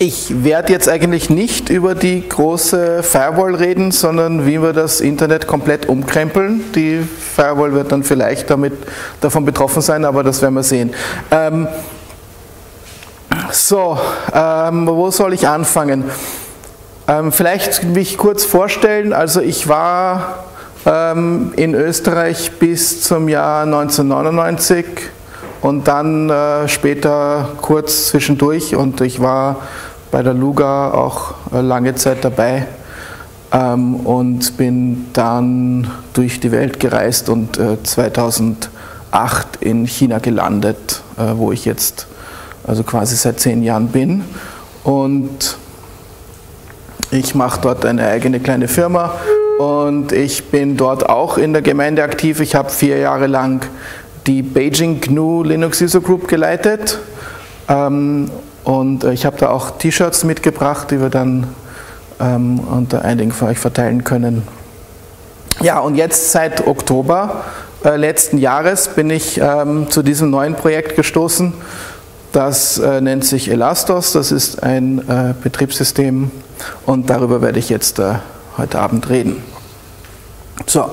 Ich werde jetzt eigentlich nicht über die große Firewall reden, sondern wie wir das Internet komplett umkrempeln. Die Firewall wird dann vielleicht damit, davon betroffen sein, aber das werden wir sehen. Ähm, so, ähm, wo soll ich anfangen? Ähm, vielleicht mich kurz vorstellen. Also ich war in Österreich bis zum Jahr 1999 und dann äh, später kurz zwischendurch und ich war bei der Luga auch äh, lange Zeit dabei ähm, und bin dann durch die Welt gereist und äh, 2008 in China gelandet, äh, wo ich jetzt also quasi seit zehn Jahren bin. Und ich mache dort eine eigene kleine Firma und ich bin dort auch in der Gemeinde aktiv. Ich habe vier Jahre lang die Beijing GNU Linux User Group geleitet ähm, und ich habe da auch T-Shirts mitgebracht, die wir dann ähm, unter einigen von euch verteilen können. Ja, und jetzt seit Oktober äh, letzten Jahres bin ich ähm, zu diesem neuen Projekt gestoßen. Das äh, nennt sich Elastos, das ist ein äh, Betriebssystem und darüber werde ich jetzt äh, heute Abend reden. So,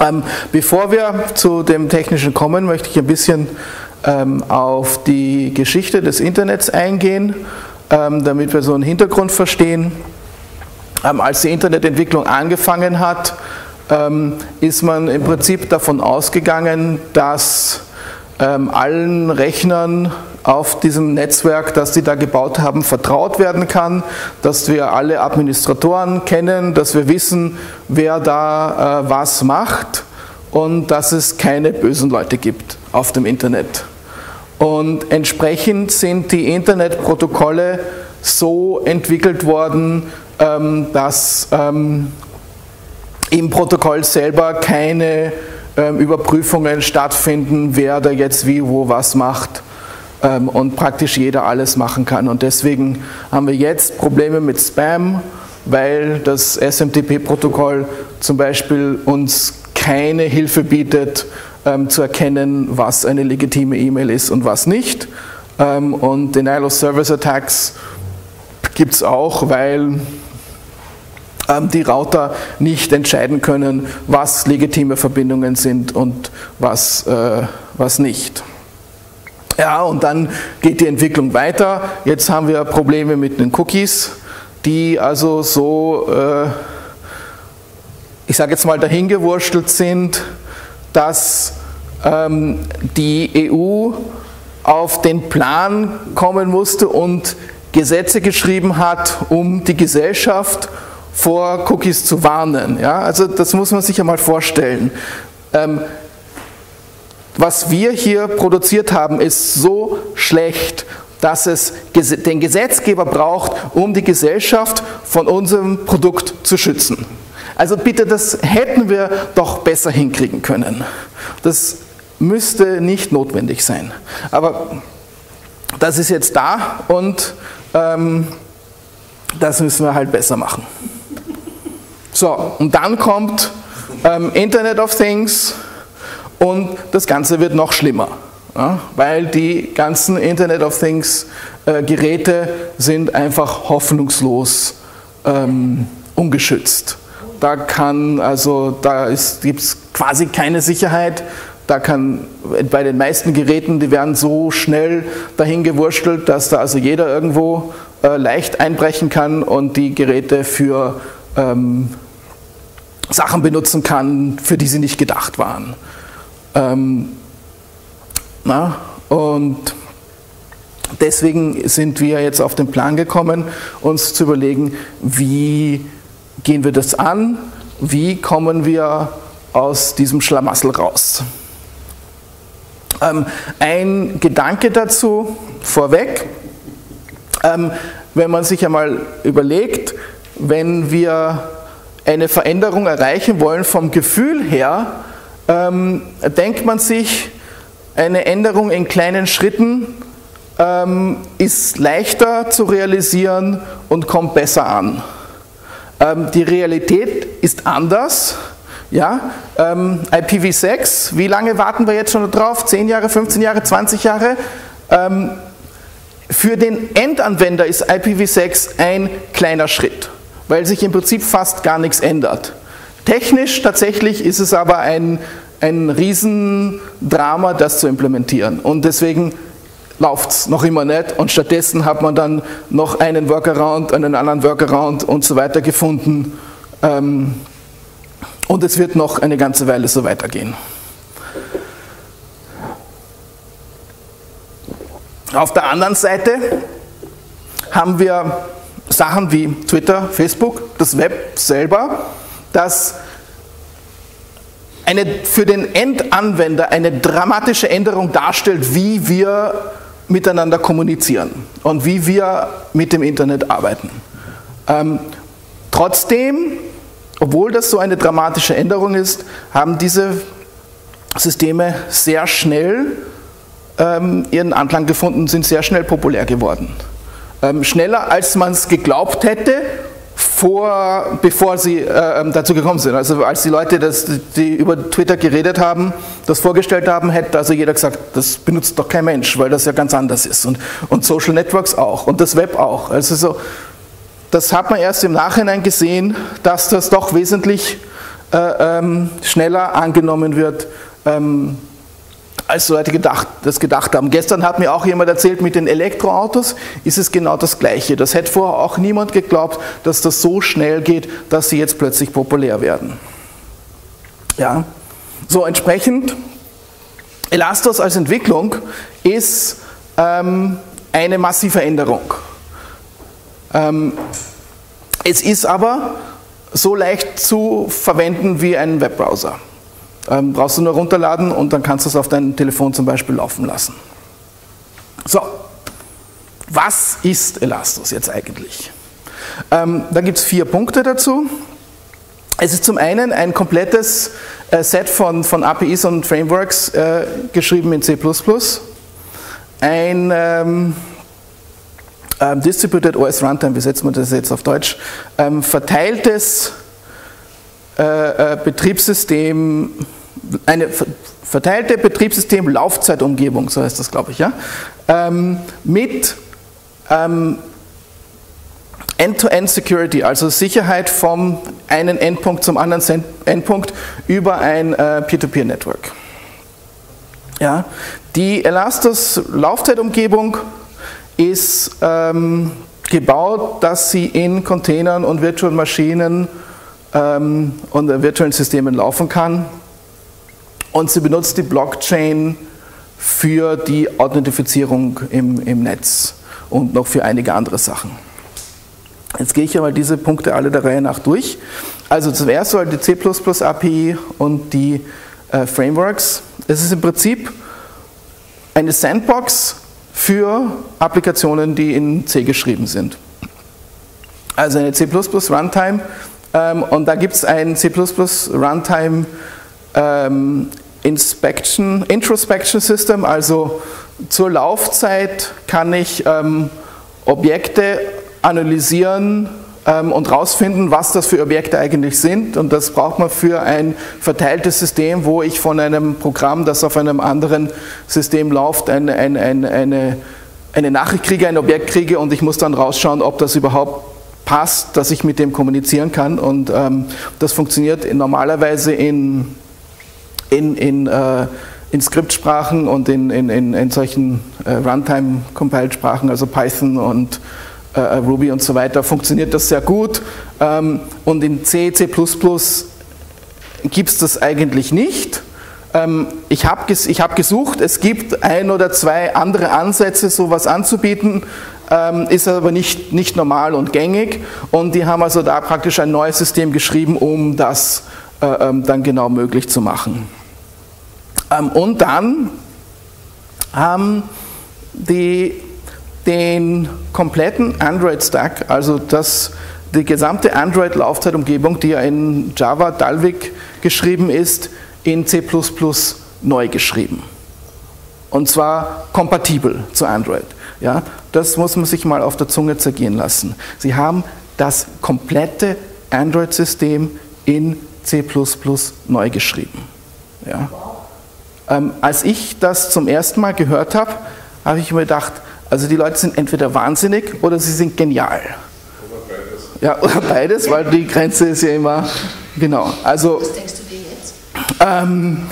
ähm, bevor wir zu dem Technischen kommen, möchte ich ein bisschen ähm, auf die Geschichte des Internets eingehen, ähm, damit wir so einen Hintergrund verstehen. Ähm, als die Internetentwicklung angefangen hat, ähm, ist man im Prinzip davon ausgegangen, dass ähm, allen Rechnern auf diesem Netzwerk, das sie da gebaut haben, vertraut werden kann, dass wir alle Administratoren kennen, dass wir wissen, wer da äh, was macht und dass es keine bösen Leute gibt auf dem Internet. Und entsprechend sind die Internetprotokolle so entwickelt worden, ähm, dass ähm, im Protokoll selber keine ähm, Überprüfungen stattfinden, wer da jetzt wie, wo, was macht ähm, und praktisch jeder alles machen kann. Und deswegen haben wir jetzt Probleme mit Spam, weil das SMTP-Protokoll zum Beispiel uns keine Hilfe bietet, ähm, zu erkennen, was eine legitime E-Mail ist und was nicht. Ähm, und Denial of Service Attacks gibt es auch, weil ähm, die Router nicht entscheiden können, was legitime Verbindungen sind und was, äh, was nicht. Ja, und dann geht die Entwicklung weiter. Jetzt haben wir Probleme mit den Cookies, die also so, äh, ich sage jetzt mal, dahingewurschtelt sind, dass ähm, die EU auf den Plan kommen musste und Gesetze geschrieben hat, um die Gesellschaft vor Cookies zu warnen. Ja, also das muss man sich ja mal vorstellen. Ähm, was wir hier produziert haben, ist so schlecht, dass es den Gesetzgeber braucht, um die Gesellschaft von unserem Produkt zu schützen. Also bitte, das hätten wir doch besser hinkriegen können. Das müsste nicht notwendig sein. Aber das ist jetzt da und ähm, das müssen wir halt besser machen. So, und dann kommt ähm, Internet of Things, und das Ganze wird noch schlimmer, ja, weil die ganzen Internet of Things äh, Geräte sind einfach hoffnungslos ähm, ungeschützt. Da kann also da gibt es quasi keine Sicherheit. Da kann bei den meisten Geräten, die werden so schnell dahin gewurstelt, dass da also jeder irgendwo äh, leicht einbrechen kann und die Geräte für ähm, Sachen benutzen kann, für die sie nicht gedacht waren. Ähm, na, und deswegen sind wir jetzt auf den Plan gekommen, uns zu überlegen, wie gehen wir das an, wie kommen wir aus diesem Schlamassel raus. Ähm, ein Gedanke dazu vorweg, ähm, wenn man sich einmal überlegt, wenn wir eine Veränderung erreichen wollen vom Gefühl her, ähm, denkt man sich, eine Änderung in kleinen Schritten ähm, ist leichter zu realisieren und kommt besser an. Ähm, die Realität ist anders. Ja, ähm, IPv6, wie lange warten wir jetzt schon drauf? 10 Jahre, 15 Jahre, 20 Jahre? Ähm, für den Endanwender ist IPv6 ein kleiner Schritt, weil sich im Prinzip fast gar nichts ändert. Technisch tatsächlich ist es aber ein, ein Riesendrama, das zu implementieren. Und deswegen läuft es noch immer nicht und stattdessen hat man dann noch einen Workaround, einen anderen Workaround und so weiter gefunden. Ähm, und es wird noch eine ganze Weile so weitergehen. Auf der anderen Seite haben wir Sachen wie Twitter, Facebook, das Web selber, das eine, für den Endanwender eine dramatische Änderung darstellt, wie wir miteinander kommunizieren und wie wir mit dem Internet arbeiten. Ähm, trotzdem obwohl das so eine dramatische Änderung ist, haben diese Systeme sehr schnell ähm, ihren Anklang gefunden, sind sehr schnell populär geworden. Ähm, schneller als man es geglaubt hätte, vor, bevor sie äh, ähm, dazu gekommen sind. Also als die Leute, das, die über Twitter geredet haben, das vorgestellt haben, hätte also jeder gesagt, das benutzt doch kein Mensch, weil das ja ganz anders ist. Und, und Social Networks auch und das Web auch. Also so, das hat man erst im Nachhinein gesehen, dass das doch wesentlich äh, ähm, schneller angenommen wird, ähm, als Leute gedacht, das gedacht haben. Gestern hat mir auch jemand erzählt, mit den Elektroautos ist es genau das Gleiche. Das hätte vorher auch niemand geglaubt, dass das so schnell geht, dass sie jetzt plötzlich populär werden. Ja, so entsprechend, Elastos als Entwicklung ist ähm, eine massive Änderung. Ähm, es ist aber so leicht zu verwenden wie ein Webbrowser. Ähm, brauchst du nur runterladen und dann kannst du es auf deinem Telefon zum Beispiel laufen lassen. So, was ist Elastos jetzt eigentlich? Ähm, da gibt es vier Punkte dazu. Es ist zum einen ein komplettes äh, Set von, von APIs und Frameworks äh, geschrieben in C++. Ein ähm, ähm, Distributed OS Runtime, wie setzt man das jetzt auf Deutsch? Ähm, verteiltes äh, äh, Betriebssystem, eine verteilte Betriebssystem Laufzeitumgebung, so heißt das, glaube ich, ja, ähm, mit ähm, End-to-End Security, also Sicherheit vom einen Endpunkt zum anderen Endpunkt über ein äh, Peer-to-Peer-Network. Ja, die Elastos Laufzeitumgebung ist ähm, gebaut, dass sie in Containern und virtuellen Maschinen ähm, und virtuellen Systemen laufen kann. Und sie benutzt die Blockchain für die Authentifizierung im, im Netz und noch für einige andere Sachen. Jetzt gehe ich einmal diese Punkte alle der Reihe nach durch. Also zuerst soll die C++ API und die äh, Frameworks. Es ist im Prinzip eine Sandbox, für Applikationen, die in C geschrieben sind. Also eine C++ Runtime ähm, und da gibt es ein C++ Runtime ähm, Inspection, Introspection System, also zur Laufzeit kann ich ähm, Objekte analysieren ähm, und rausfinden, was das für Objekte eigentlich sind. Und das braucht man für ein verteiltes System, wo ich von einem Programm, das auf einem anderen System läuft, eine, eine, eine, eine Nachricht kriege, ein Objekt kriege und ich muss dann rausschauen, ob das überhaupt passt, dass ich mit dem kommunizieren kann. Und ähm, das funktioniert normalerweise in, in, in, äh, in Skriptsprachen und in, in, in, in solchen äh, Runtime-Compiled-Sprachen, also Python und äh, äh, Ruby und so weiter, funktioniert das sehr gut. Ähm, und in C, C++ gibt es das eigentlich nicht. Ähm, ich habe ich hab gesucht, es gibt ein oder zwei andere Ansätze, sowas anzubieten, ähm, ist aber nicht, nicht normal und gängig. Und die haben also da praktisch ein neues System geschrieben, um das äh, ähm, dann genau möglich zu machen. Ähm, und dann haben die den kompletten Android-Stack, also das, die gesamte Android-Laufzeitumgebung, die ja in Java Dalvik geschrieben ist, in C++ neu geschrieben. Und zwar kompatibel zu Android. Ja, das muss man sich mal auf der Zunge zergehen lassen. Sie haben das komplette Android-System in C neu geschrieben. Ja. Ähm, als ich das zum ersten Mal gehört habe, habe ich mir gedacht, also die Leute sind entweder wahnsinnig oder sie sind genial. Oder beides. Ja, oder beides, weil die Grenze ist ja immer, genau. Also, Was denkst du dir jetzt? Ähm,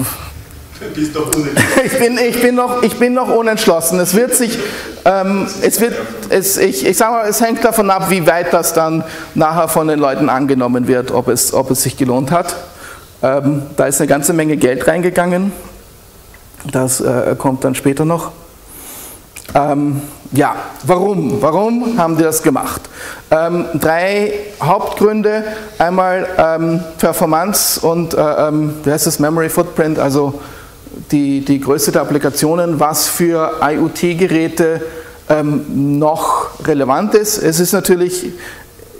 ich, bin, ich, bin noch, ich bin noch unentschlossen. Es wird sich, ähm, es wird, es, ich, ich sage mal, es hängt davon ab, wie weit das dann nachher von den Leuten angenommen wird, ob es, ob es sich gelohnt hat. Ähm, da ist eine ganze Menge Geld reingegangen. Das äh, kommt dann später noch. Ähm, ja, warum? Warum haben die das gemacht? Ähm, drei Hauptgründe. Einmal ähm, Performance und äh, ähm, wie heißt das? Memory Footprint, also die, die Größe der Applikationen, was für IoT-Geräte ähm, noch relevant ist. Es ist natürlich,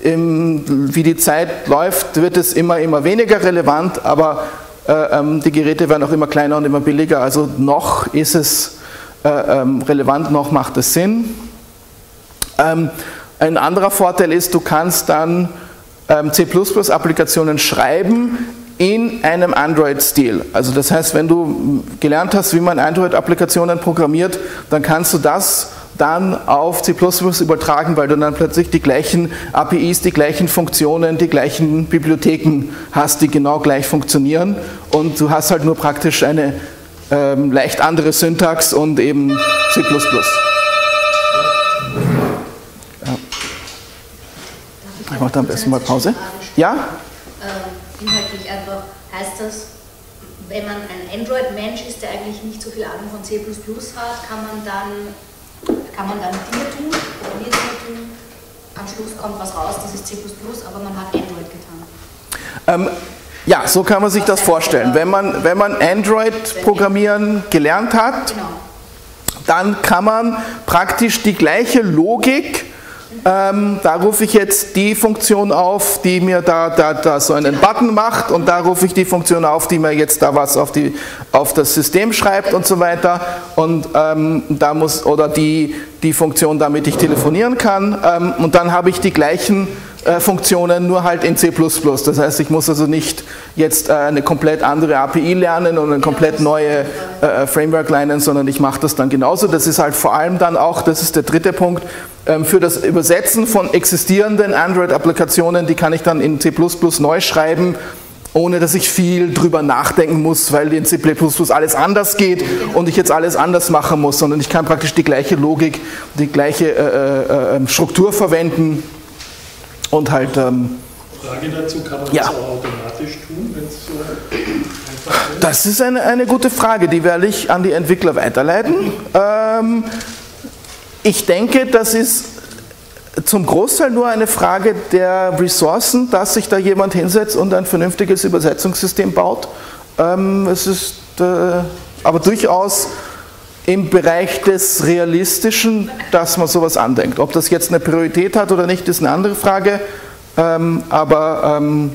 im, wie die Zeit läuft, wird es immer, immer weniger relevant, aber äh, ähm, die Geräte werden auch immer kleiner und immer billiger. Also noch ist es äh, ähm, relevant, noch macht es Sinn. Ähm, ein anderer Vorteil ist, du kannst dann ähm, C++-Applikationen schreiben, in einem Android-Stil. Also das heißt, wenn du gelernt hast, wie man Android-Applikationen programmiert, dann kannst du das dann auf C++ übertragen, weil du dann plötzlich die gleichen APIs, die gleichen Funktionen, die gleichen Bibliotheken hast, die genau gleich funktionieren und du hast halt nur praktisch eine ähm, leicht andere Syntax und eben C++. Ich mache da am besten mal Pause. Ja? Ähm, inhaltlich einfach heißt das, wenn man ein Android-Mensch ist, der eigentlich nicht so viel Ahnung von C++ hat, kann man dann, kann man dann Dinge tun, Dinge tun, am Schluss kommt was raus, das ist C++, aber man hat Android getan. Ähm, ja, so kann man sich das vorstellen. Wenn man, wenn man Android-Programmieren gelernt hat, genau. dann kann man praktisch die gleiche Logik ähm, da rufe ich jetzt die Funktion auf, die mir da, da, da so einen Button macht und da rufe ich die Funktion auf, die mir jetzt da was auf, die, auf das System schreibt und so weiter. Und ähm, da muss, oder die, die Funktion, damit ich telefonieren kann. Ähm, und dann habe ich die gleichen Funktionen, nur halt in C++. Das heißt, ich muss also nicht jetzt äh, eine komplett andere API lernen und eine komplett neue äh, Framework lernen, sondern ich mache das dann genauso. Das ist halt vor allem dann auch, das ist der dritte Punkt, ähm, für das Übersetzen von existierenden Android-Applikationen, die kann ich dann in C++ neu schreiben, ohne dass ich viel drüber nachdenken muss, weil in C++ alles anders geht und ich jetzt alles anders machen muss, sondern ich kann praktisch die gleiche Logik, die gleiche äh, äh, Struktur verwenden und halt. Ähm, Frage dazu, kann man ja. das auch automatisch tun, wenn es so einfach ist? Das ist eine, eine gute Frage, die werde ich an die Entwickler weiterleiten. Ähm, ich denke, das ist zum Großteil nur eine Frage der Ressourcen, dass sich da jemand hinsetzt und ein vernünftiges Übersetzungssystem baut. Ähm, es ist äh, aber durchaus im Bereich des Realistischen, dass man sowas andenkt. Ob das jetzt eine Priorität hat oder nicht, ist eine andere Frage, ähm, aber ähm,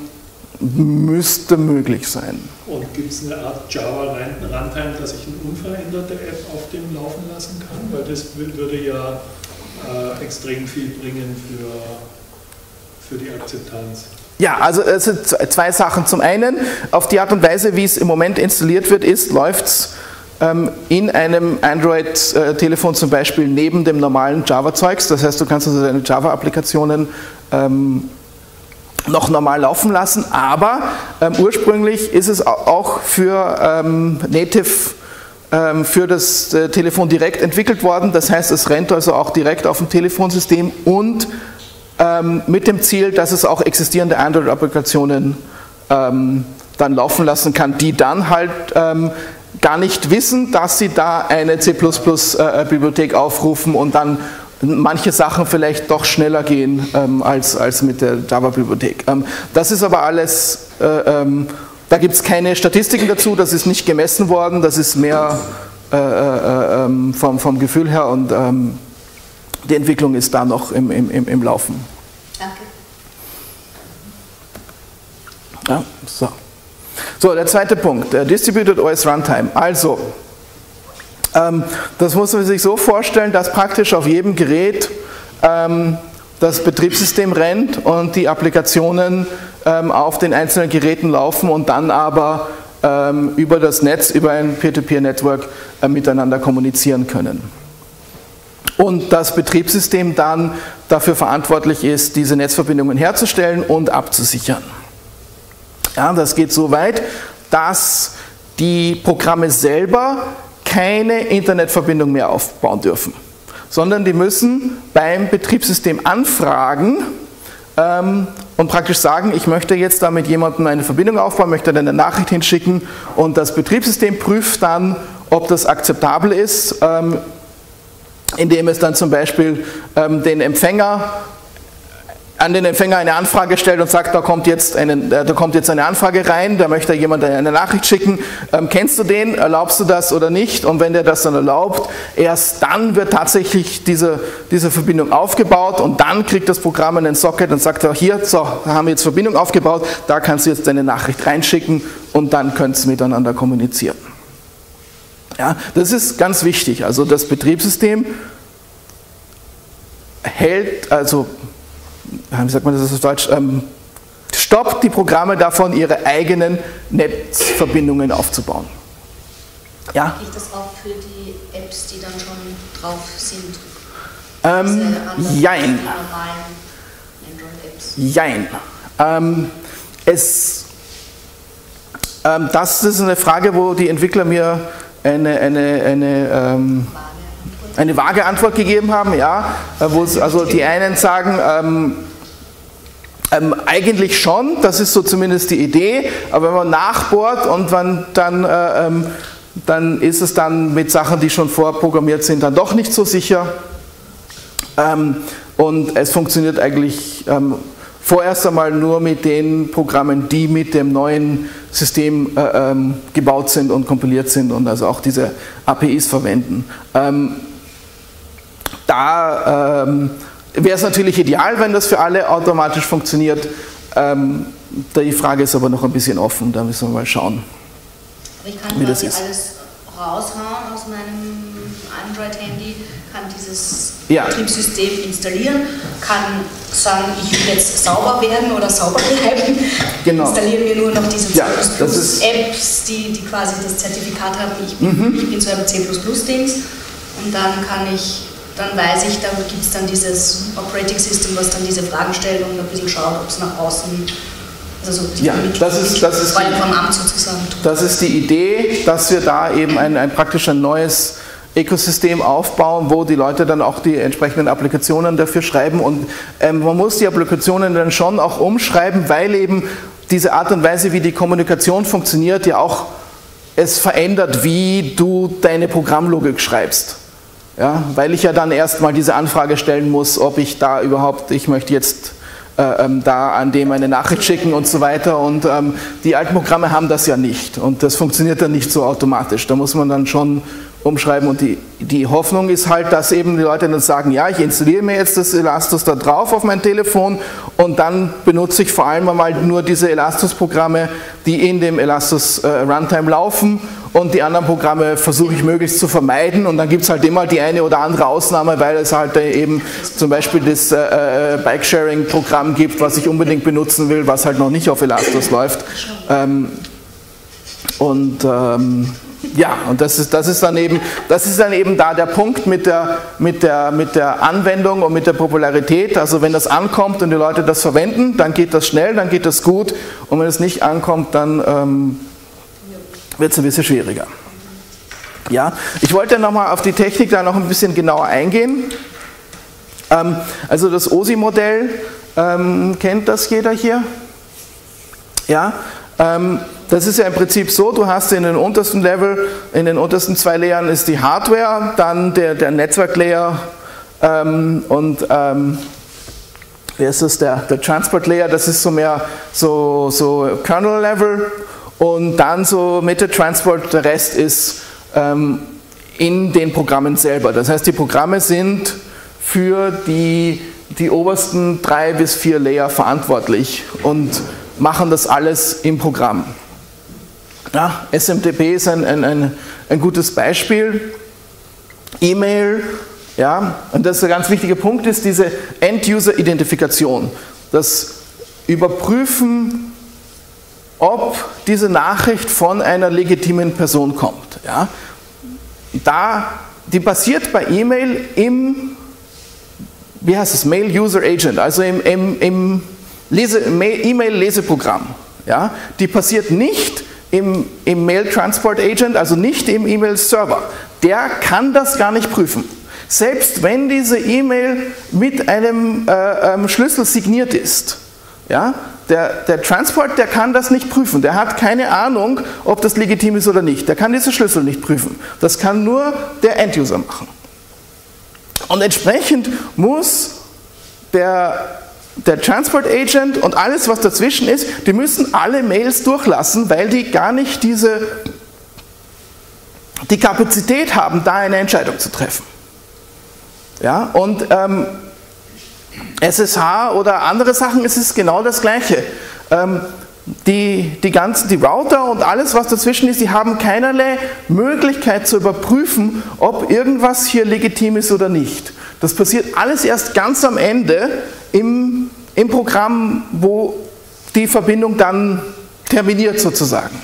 müsste möglich sein. Und gibt es eine Art Java-Runtime, dass ich eine unveränderte App auf dem laufen lassen kann? Weil das würde ja äh, extrem viel bringen für, für die Akzeptanz. Ja, also es sind zwei Sachen. Zum einen, auf die Art und Weise, wie es im Moment installiert wird, ist, läuft es in einem Android-Telefon zum Beispiel neben dem normalen Java-Zeugs. Das heißt, du kannst also deine Java-Applikationen ähm, noch normal laufen lassen, aber ähm, ursprünglich ist es auch für ähm, Native ähm, für das äh, Telefon direkt entwickelt worden. Das heißt, es rennt also auch direkt auf dem Telefonsystem und ähm, mit dem Ziel, dass es auch existierende Android-Applikationen ähm, dann laufen lassen kann, die dann halt ähm, gar nicht wissen, dass sie da eine C++-Bibliothek äh, aufrufen und dann manche Sachen vielleicht doch schneller gehen ähm, als, als mit der Java-Bibliothek. Ähm, das ist aber alles, äh, ähm, da gibt es keine Statistiken dazu, das ist nicht gemessen worden, das ist mehr äh, äh, ähm, vom, vom Gefühl her und ähm, die Entwicklung ist da noch im, im, im, im Laufen. Danke. Ja, so. So, der zweite Punkt, Distributed OS Runtime. Also, ähm, das muss man sich so vorstellen, dass praktisch auf jedem Gerät ähm, das Betriebssystem rennt und die Applikationen ähm, auf den einzelnen Geräten laufen und dann aber über das Netz, über ein Peer-to-Peer-Network äh, miteinander kommunizieren können. Und das Betriebssystem dann dafür verantwortlich ist, diese Netzverbindungen herzustellen und abzusichern. Ja, das geht so weit, dass die Programme selber keine Internetverbindung mehr aufbauen dürfen, sondern die müssen beim Betriebssystem anfragen ähm, und praktisch sagen, ich möchte jetzt da mit jemandem eine Verbindung aufbauen, möchte dann eine Nachricht hinschicken und das Betriebssystem prüft dann, ob das akzeptabel ist, ähm, indem es dann zum Beispiel ähm, den Empfänger an den Empfänger eine Anfrage stellt und sagt, da kommt jetzt eine, äh, da kommt jetzt eine Anfrage rein, da möchte jemand eine Nachricht schicken, ähm, kennst du den, erlaubst du das oder nicht? Und wenn der das dann erlaubt, erst dann wird tatsächlich diese, diese Verbindung aufgebaut und dann kriegt das Programm einen Socket und sagt, hier, so, haben wir jetzt Verbindung aufgebaut, da kannst du jetzt deine Nachricht reinschicken und dann könnt ihr miteinander kommunizieren. Ja, das ist ganz wichtig. Also das Betriebssystem hält, also wie sagt man das auf Deutsch, ähm, stoppt die Programme davon, ihre eigenen Netzverbindungen aufzubauen. Ja? Gilt das auch für die Apps, die dann schon drauf sind? Ähm, jein. Jein. Ähm, es, ähm, das ist eine Frage, wo die Entwickler mir eine, eine, eine ähm, eine vage Antwort gegeben haben, ja, äh, wo also die einen sagen, ähm, ähm, eigentlich schon, das ist so zumindest die Idee, aber wenn man nachbohrt und man dann, äh, ähm, dann ist es dann mit Sachen, die schon vorprogrammiert sind, dann doch nicht so sicher. Ähm, und es funktioniert eigentlich ähm, vorerst einmal nur mit den Programmen, die mit dem neuen System äh, ähm, gebaut sind und kompiliert sind und also auch diese APIs verwenden. Ähm, da ähm, wäre es natürlich ideal, wenn das für alle automatisch funktioniert. Ähm, die Frage ist aber noch ein bisschen offen, da müssen wir mal schauen. ich kann wie das ist. alles raushauen aus meinem Android-Handy, kann dieses ja. Betriebssystem installieren, kann sagen, ich will jetzt sauber werden oder sauber bleiben, genau. installieren mir nur noch diese ja, C++-Apps, die, die quasi das Zertifikat haben, ich bin, mhm. ich bin so ein C++-Dings und dann kann ich dann weiß ich, da gibt es dann dieses Operating System, was dann diese Fragen stellt und ein bisschen schaut, ob es nach außen, also so ja, das ist, das ist die, Das ist die Idee, dass wir da eben ein, ein praktisch ein neues Ökosystem aufbauen, wo die Leute dann auch die entsprechenden Applikationen dafür schreiben und ähm, man muss die Applikationen dann schon auch umschreiben, weil eben diese Art und Weise, wie die Kommunikation funktioniert, ja auch es verändert, wie du deine Programmlogik schreibst. Ja, weil ich ja dann erstmal diese Anfrage stellen muss, ob ich da überhaupt, ich möchte jetzt äh, ähm, da an dem eine Nachricht schicken und so weiter. Und ähm, die alten Programme haben das ja nicht und das funktioniert dann nicht so automatisch. Da muss man dann schon umschreiben und die, die Hoffnung ist halt, dass eben die Leute dann sagen, ja, ich installiere mir jetzt das Elastos da drauf auf mein Telefon und dann benutze ich vor allem einmal nur diese Elastos-Programme, die in dem Elastos äh, Runtime laufen und die anderen Programme versuche ich möglichst zu vermeiden und dann gibt es halt immer die eine oder andere Ausnahme, weil es halt eben zum Beispiel das äh, äh, Bike-Sharing-Programm gibt, was ich unbedingt benutzen will, was halt noch nicht auf Elastos läuft. Ähm, und ähm, ja, und das ist, das, ist dann eben, das ist dann eben da der Punkt mit der, mit, der, mit der Anwendung und mit der Popularität. Also wenn das ankommt und die Leute das verwenden, dann geht das schnell, dann geht das gut. Und wenn es nicht ankommt, dann ähm, wird es ein bisschen schwieriger. Ja, ich wollte nochmal auf die Technik da noch ein bisschen genauer eingehen. Ähm, also das OSI-Modell, ähm, kennt das jeder hier? Ja, ähm, das ist ja im Prinzip so, du hast in den untersten Level, in den untersten zwei Layern ist die Hardware, dann der, der Netzwerk-Layer ähm, und ähm, wer ist das, der, der Transport-Layer, das ist so mehr so, so Kernel-Level und dann so Mitte Transport, der Rest ist ähm, in den Programmen selber. Das heißt, die Programme sind für die, die obersten drei bis vier Layer verantwortlich und machen das alles im Programm. Ja, SMTP ist ein, ein, ein, ein gutes Beispiel. E-Mail Ja, und das ist ein ganz wichtiger Punkt, ist diese End-User-Identifikation. Das Überprüfen, ob diese Nachricht von einer legitimen Person kommt. Ja. Da, die passiert bei E-Mail im, wie heißt es, Mail User Agent, also im, im, im E-Mail-Leseprogramm. Ja. Die passiert nicht im, im Mail Transport Agent, also nicht im E-Mail-Server. Der kann das gar nicht prüfen. Selbst wenn diese E-Mail mit einem äh, ähm, Schlüssel signiert ist, ja, der, der Transport, der kann das nicht prüfen. Der hat keine Ahnung, ob das legitim ist oder nicht. Der kann diese Schlüssel nicht prüfen. Das kann nur der End-User machen. Und entsprechend muss der, der Transport Agent und alles, was dazwischen ist, die müssen alle Mails durchlassen, weil die gar nicht diese, die Kapazität haben, da eine Entscheidung zu treffen. Ja, und ähm, SSH oder andere Sachen ist es genau das Gleiche. Ähm, die, die ganzen, die Router und alles, was dazwischen ist, die haben keinerlei Möglichkeit zu überprüfen, ob irgendwas hier legitim ist oder nicht. Das passiert alles erst ganz am Ende im, im Programm, wo die Verbindung dann terminiert sozusagen.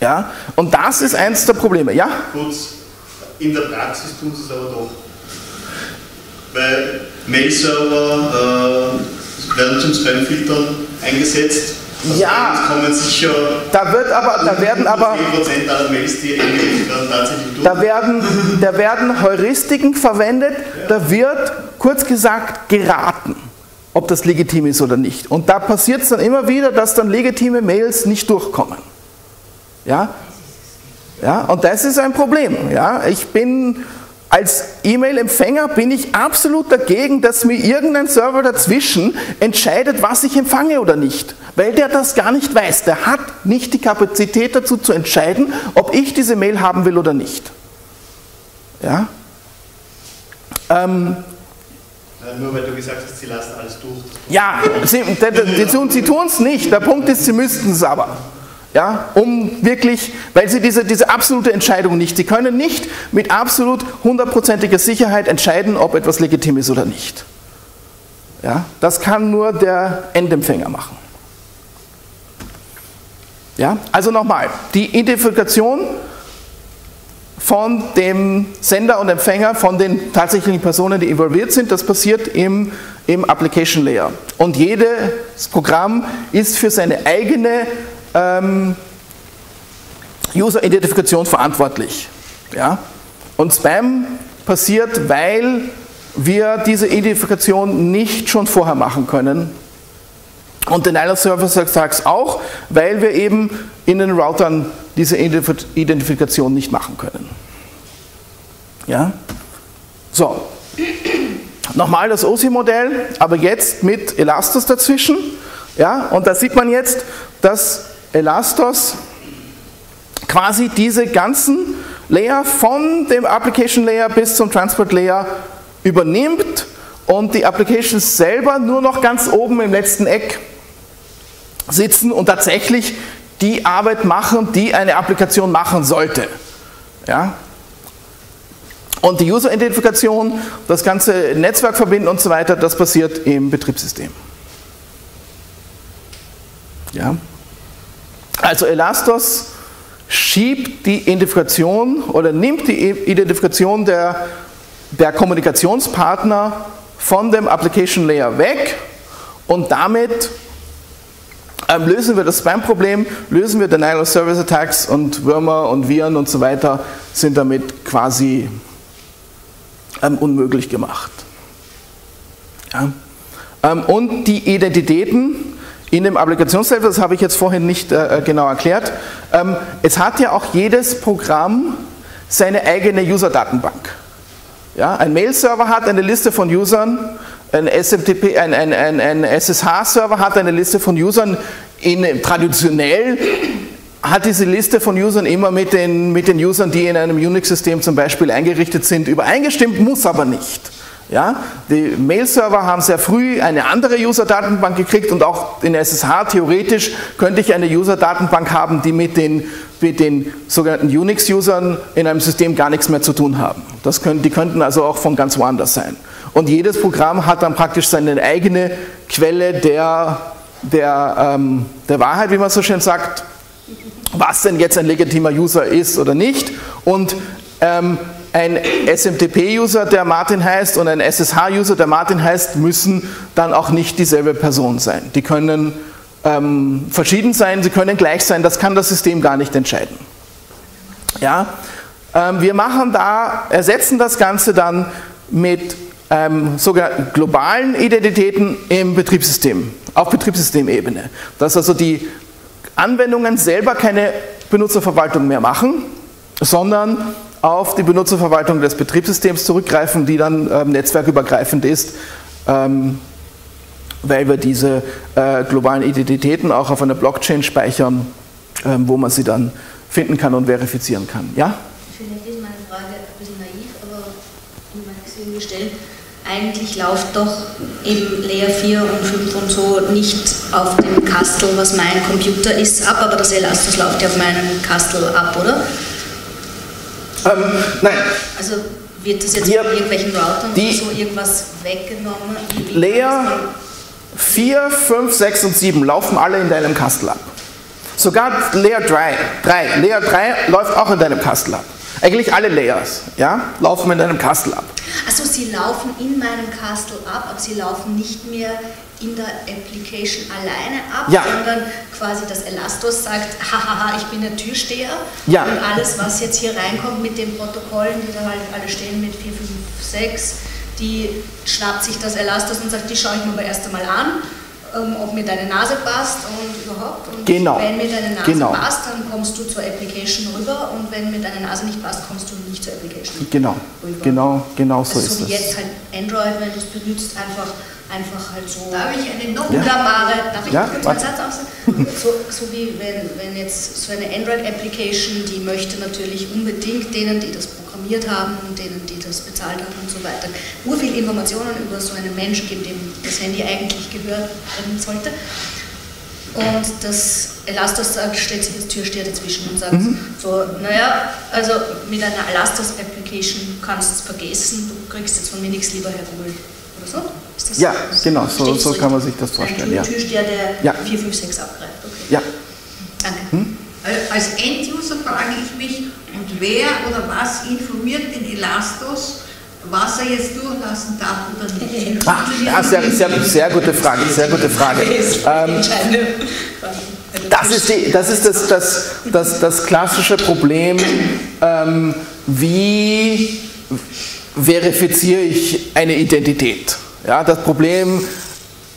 Ja? Und das ist eins der Probleme. Ja? Kurz, in der Praxis tun sie es aber doch. Weil Mail-Server äh, werden zum Spam-Filtern eingesetzt. Also ja, kommen sicher da wird aber, da werden aber, 10% aller Mails, die eingelegt werden, tatsächlich durch. Da werden, da werden Heuristiken verwendet, ja. da wird kurz gesagt geraten, ob das legitim ist oder nicht. Und da passiert es dann immer wieder, dass dann legitime Mails nicht durchkommen. Ja? Ja, und das ist ein Problem. Ja? Ich bin als E-Mail-Empfänger bin ich absolut dagegen, dass mir irgendein Server dazwischen entscheidet, was ich empfange oder nicht. Weil der das gar nicht weiß. Der hat nicht die Kapazität dazu zu entscheiden, ob ich diese Mail haben will oder nicht. Ja? Ähm, nur weil du gesagt hast, sie lassen alles durch. Ja, sie, sie, sie tun es nicht. Der Punkt ist, sie müssten es aber ja, um wirklich, weil sie diese, diese absolute Entscheidung nicht, sie können nicht mit absolut hundertprozentiger Sicherheit entscheiden, ob etwas legitim ist oder nicht. Ja, das kann nur der Endempfänger machen. Ja, also nochmal, die Identifikation von dem Sender und Empfänger, von den tatsächlichen Personen, die involviert sind, das passiert im, im Application Layer. Und jedes Programm ist für seine eigene ähm, User-Identifikation verantwortlich. Ja? Und Spam passiert, weil wir diese Identifikation nicht schon vorher machen können. Und Denial Service sagt es auch, weil wir eben in den Routern diese Identifikation nicht machen können. Ja? So. Nochmal das OSI-Modell, aber jetzt mit Elastos dazwischen. Ja? Und da sieht man jetzt, dass Elastos quasi diese ganzen Layer von dem Application Layer bis zum Transport Layer übernimmt und die Applications selber nur noch ganz oben im letzten Eck sitzen und tatsächlich die Arbeit machen, die eine Applikation machen sollte. Ja? Und die User-Identifikation, das ganze Netzwerk verbinden und so weiter, das passiert im Betriebssystem. Ja? Also Elastos schiebt die Identifikation oder nimmt die Identifikation der, der Kommunikationspartner von dem Application Layer weg und damit ähm, lösen wir das Spam-Problem, lösen wir Denial of Service Attacks und Würmer und Viren und so weiter sind damit quasi ähm, unmöglich gemacht. Ja. Ähm, und die Identitäten in dem Applikationslevel, das habe ich jetzt vorhin nicht äh, äh, genau erklärt, ähm, es hat ja auch jedes Programm seine eigene User-Datenbank. Ja, ein Mail-Server hat eine Liste von Usern, ein, ein, ein, ein, ein SSH-Server hat eine Liste von Usern. In, traditionell hat diese Liste von Usern immer mit den, mit den Usern, die in einem Unix-System zum Beispiel eingerichtet sind, übereingestimmt, muss aber nicht. Ja? Die Mail-Server haben sehr früh eine andere User-Datenbank gekriegt und auch in SSH theoretisch könnte ich eine User-Datenbank haben, die mit den, mit den sogenannten Unix-Usern in einem System gar nichts mehr zu tun haben. Das können, die könnten also auch von ganz woanders sein. Und jedes Programm hat dann praktisch seine eigene Quelle der, der, ähm, der Wahrheit, wie man so schön sagt, was denn jetzt ein legitimer User ist oder nicht. Und ähm, ein SMTP-User, der Martin heißt, und ein SSH-User, der Martin heißt, müssen dann auch nicht dieselbe Person sein. Die können ähm, verschieden sein, sie können gleich sein, das kann das System gar nicht entscheiden. Ja? Ähm, wir machen da, ersetzen das Ganze dann mit ähm, sogenannten globalen Identitäten im Betriebssystem, auf Betriebssystemebene. Dass also die Anwendungen selber keine Benutzerverwaltung mehr machen, sondern auf die Benutzerverwaltung des Betriebssystems zurückgreifen, die dann ähm, netzwerkübergreifend ist, ähm, weil wir diese äh, globalen Identitäten auch auf einer Blockchain speichern, ähm, wo man sie dann finden kann und verifizieren kann. Ja? Vielleicht ist meine Frage ein bisschen naiv, aber ich meine, ich irgendwie stellen. Eigentlich läuft doch eben Layer 4 und 5 und so nicht auf dem Kastel, was mein Computer ist, ab, aber das Elastos läuft ja auf meinem Kastel ab, oder? Ähm, nein. Also wird das jetzt Wir- von irgendwelchen Routern die- oder so irgendwas weggenommen? Layer 4, 5, 6 und 7 laufen alle in deinem Kastel ab. Sogar Layer 3, 3. Layer 3 läuft auch in deinem Kastel ab. Eigentlich alle Layers ja, laufen in deinem Kastel ab. Also sie laufen in meinem Castle ab, aber sie laufen nicht mehr in der Application alleine ab, Ja. sondern quasi das Elastos sagt, hahaha, ich bin der Türsteher Ja. und alles, was jetzt hier reinkommt mit den Protokollen, die da halt alle stehen mit 4, 5, 6, die schnappt sich das Elastos und sagt, die schaue ich mir aber erst einmal an, ähm, ob mir deine Nase passt und überhaupt. Und Genau. wenn mir deine Nase Genau. passt, dann kommst du zur Application rüber und wenn mir deine Nase nicht passt, kommst du nicht zur Application Genau, rüber. genau, genau so also ist so wie es. jetzt halt Android, wenn du es benutzt, einfach, einfach halt so Darf ich eine noch wunderbare, darf ich Ja, kurz meinen Satz aussagen? So, so wie wenn, wenn jetzt so eine Android-Application, die möchte natürlich unbedingt denen, die das programmiert haben und denen, die das bezahlt haben und so weiter, nur viel Informationen über so einen Menschen geben, dem das Handy eigentlich gehört werden sollte. Und das Elastos sagt, stellt sich als Türsteher dazwischen und sagt Mhm. so, naja, also mit einer Elastos-Application kannst du es vergessen, du kriegst jetzt von mir nichts, lieber Herr Google. Oder so? Ist das Ja, genau, so- so kann man sich das vorstellen, Ein ja. Türsteher, der Ja. 4, 5, 6 abgreift. Okay. Ja, Danke. Hm? Als Enduser frage ich mich, und wer oder was informiert den Elastos, was er jetzt durchlassen darf oder nicht? ah, ja sehr, sehr, sehr gute Frage, sehr gute Frage. Ähm. Das ist, die, das, ist das, das, das, das klassische Problem, ähm, wie verifiziere ich eine Identität. Ja, das Problem,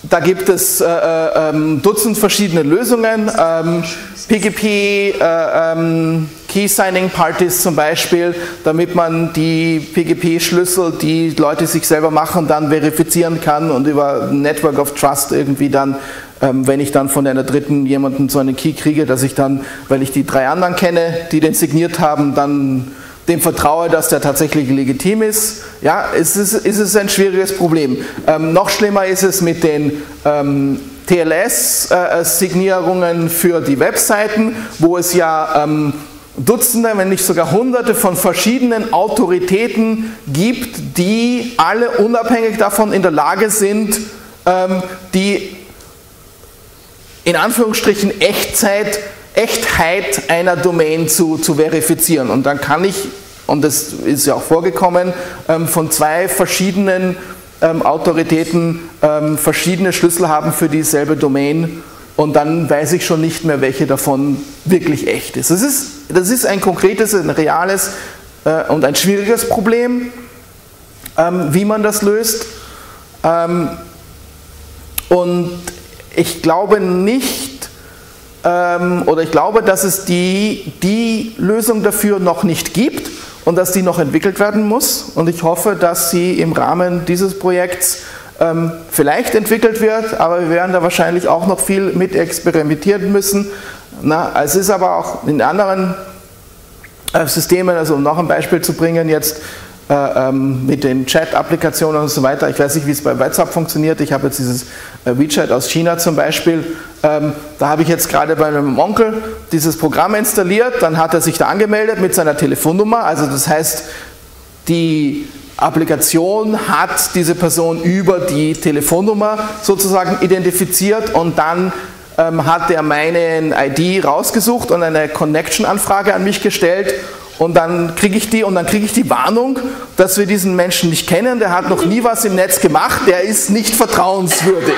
da gibt es äh, äh, ähm, Dutzend verschiedene Lösungen. Ähm, PGP, äh, ähm, Key Signing Parties zum Beispiel, damit man die PGP-Schlüssel, die Leute sich selber machen, dann verifizieren kann und über Network of Trust irgendwie dann, ähm, wenn ich dann von einer dritten jemanden so einen Key kriege, dass ich dann, weil ich die drei anderen kenne, die den signiert haben, dann dem vertraue, dass der tatsächlich legitim ist. Ja, es ist, ist es ein schwieriges Problem. Ähm, noch schlimmer ist es mit den ähm, TLS-Signierungen für die Webseiten, wo es ja ähm, Dutzende, wenn nicht sogar Hunderte von verschiedenen Autoritäten gibt, die alle unabhängig davon in der Lage sind, ähm, die in Anführungsstrichen Echtzeit, Echtheit einer Domain zu, zu verifizieren. Und dann kann ich, und das ist ja auch vorgekommen, ähm, von zwei verschiedenen ähm, Autoritäten ähm, verschiedene Schlüssel haben für dieselbe Domain und dann weiß ich schon nicht mehr, welche davon wirklich echt ist. Das ist, das ist ein konkretes, ein reales äh, und ein schwieriges Problem, wie man das löst. Und ich glaube nicht, ähm, oder ich glaube, dass es die, die Lösung dafür noch nicht gibt und dass die noch entwickelt werden muss. Und ich hoffe, dass sie im Rahmen dieses Projekts ähm, vielleicht entwickelt wird, aber wir werden da wahrscheinlich auch noch viel mit experimentieren müssen. Na, es ist aber auch in anderen äh, Systemen, also um noch ein Beispiel zu bringen, jetzt äh, ähm, mit den Chat-Applikationen und so weiter. Ich weiß nicht, wie es bei WhatsApp funktioniert. Ich habe jetzt dieses äh, WeChat aus China zum Beispiel. Ähm, da habe ich jetzt gerade bei meinem Onkel dieses Programm installiert. Dann hat er sich da angemeldet mit seiner Telefonnummer. Also das heißt, die Applikation hat diese Person über die Telefonnummer sozusagen identifiziert und dann ähm, hat er meinen ID rausgesucht und eine Connection-Anfrage an mich gestellt und dann kriege ich die und dann kriege ich die Warnung, dass wir diesen Menschen nicht kennen, der hat noch nie was im Netz gemacht, der ist nicht vertrauenswürdig.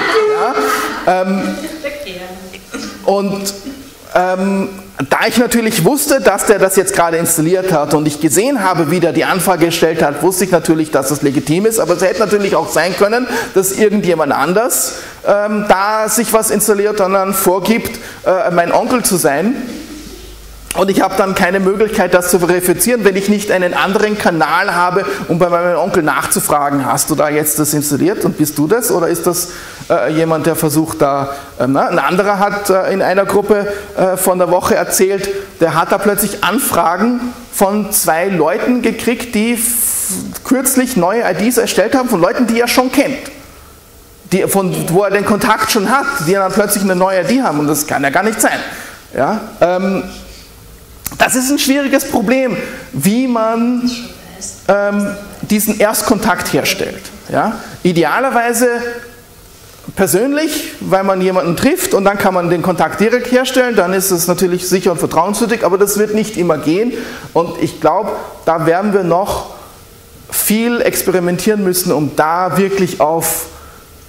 Ja? Ähm, und ähm, da ich natürlich wusste, dass der das jetzt gerade installiert hat und ich gesehen habe, wie der die Anfrage gestellt hat, wusste ich natürlich, dass das legitim ist, aber es hätte natürlich auch sein können, dass irgendjemand anders ähm, da sich was installiert und dann vorgibt, äh, mein Onkel zu sein. Und ich habe dann keine Möglichkeit, das zu verifizieren, wenn ich nicht einen anderen Kanal habe, um bei meinem Onkel nachzufragen, hast du da jetzt das installiert und bist du das oder ist das äh, jemand, der versucht da, äh, ein anderer hat äh, in einer Gruppe äh, von der Woche erzählt, der hat da plötzlich Anfragen von zwei Leuten gekriegt, die kürzlich neue IDs erstellt haben, von Leuten, die er schon kennt. Die, von, wo er den Kontakt schon hat, die dann plötzlich eine neue ID haben und das kann ja gar nicht sein. Ja? Ähm, das ist ein schwieriges Problem, wie man ähm, diesen Erstkontakt herstellt. Ja? Idealerweise persönlich, weil man jemanden trifft und dann kann man den Kontakt direkt herstellen, dann ist es natürlich sicher und vertrauenswürdig, aber das wird nicht immer gehen und ich glaube, da werden wir noch viel experimentieren müssen, um da wirklich auf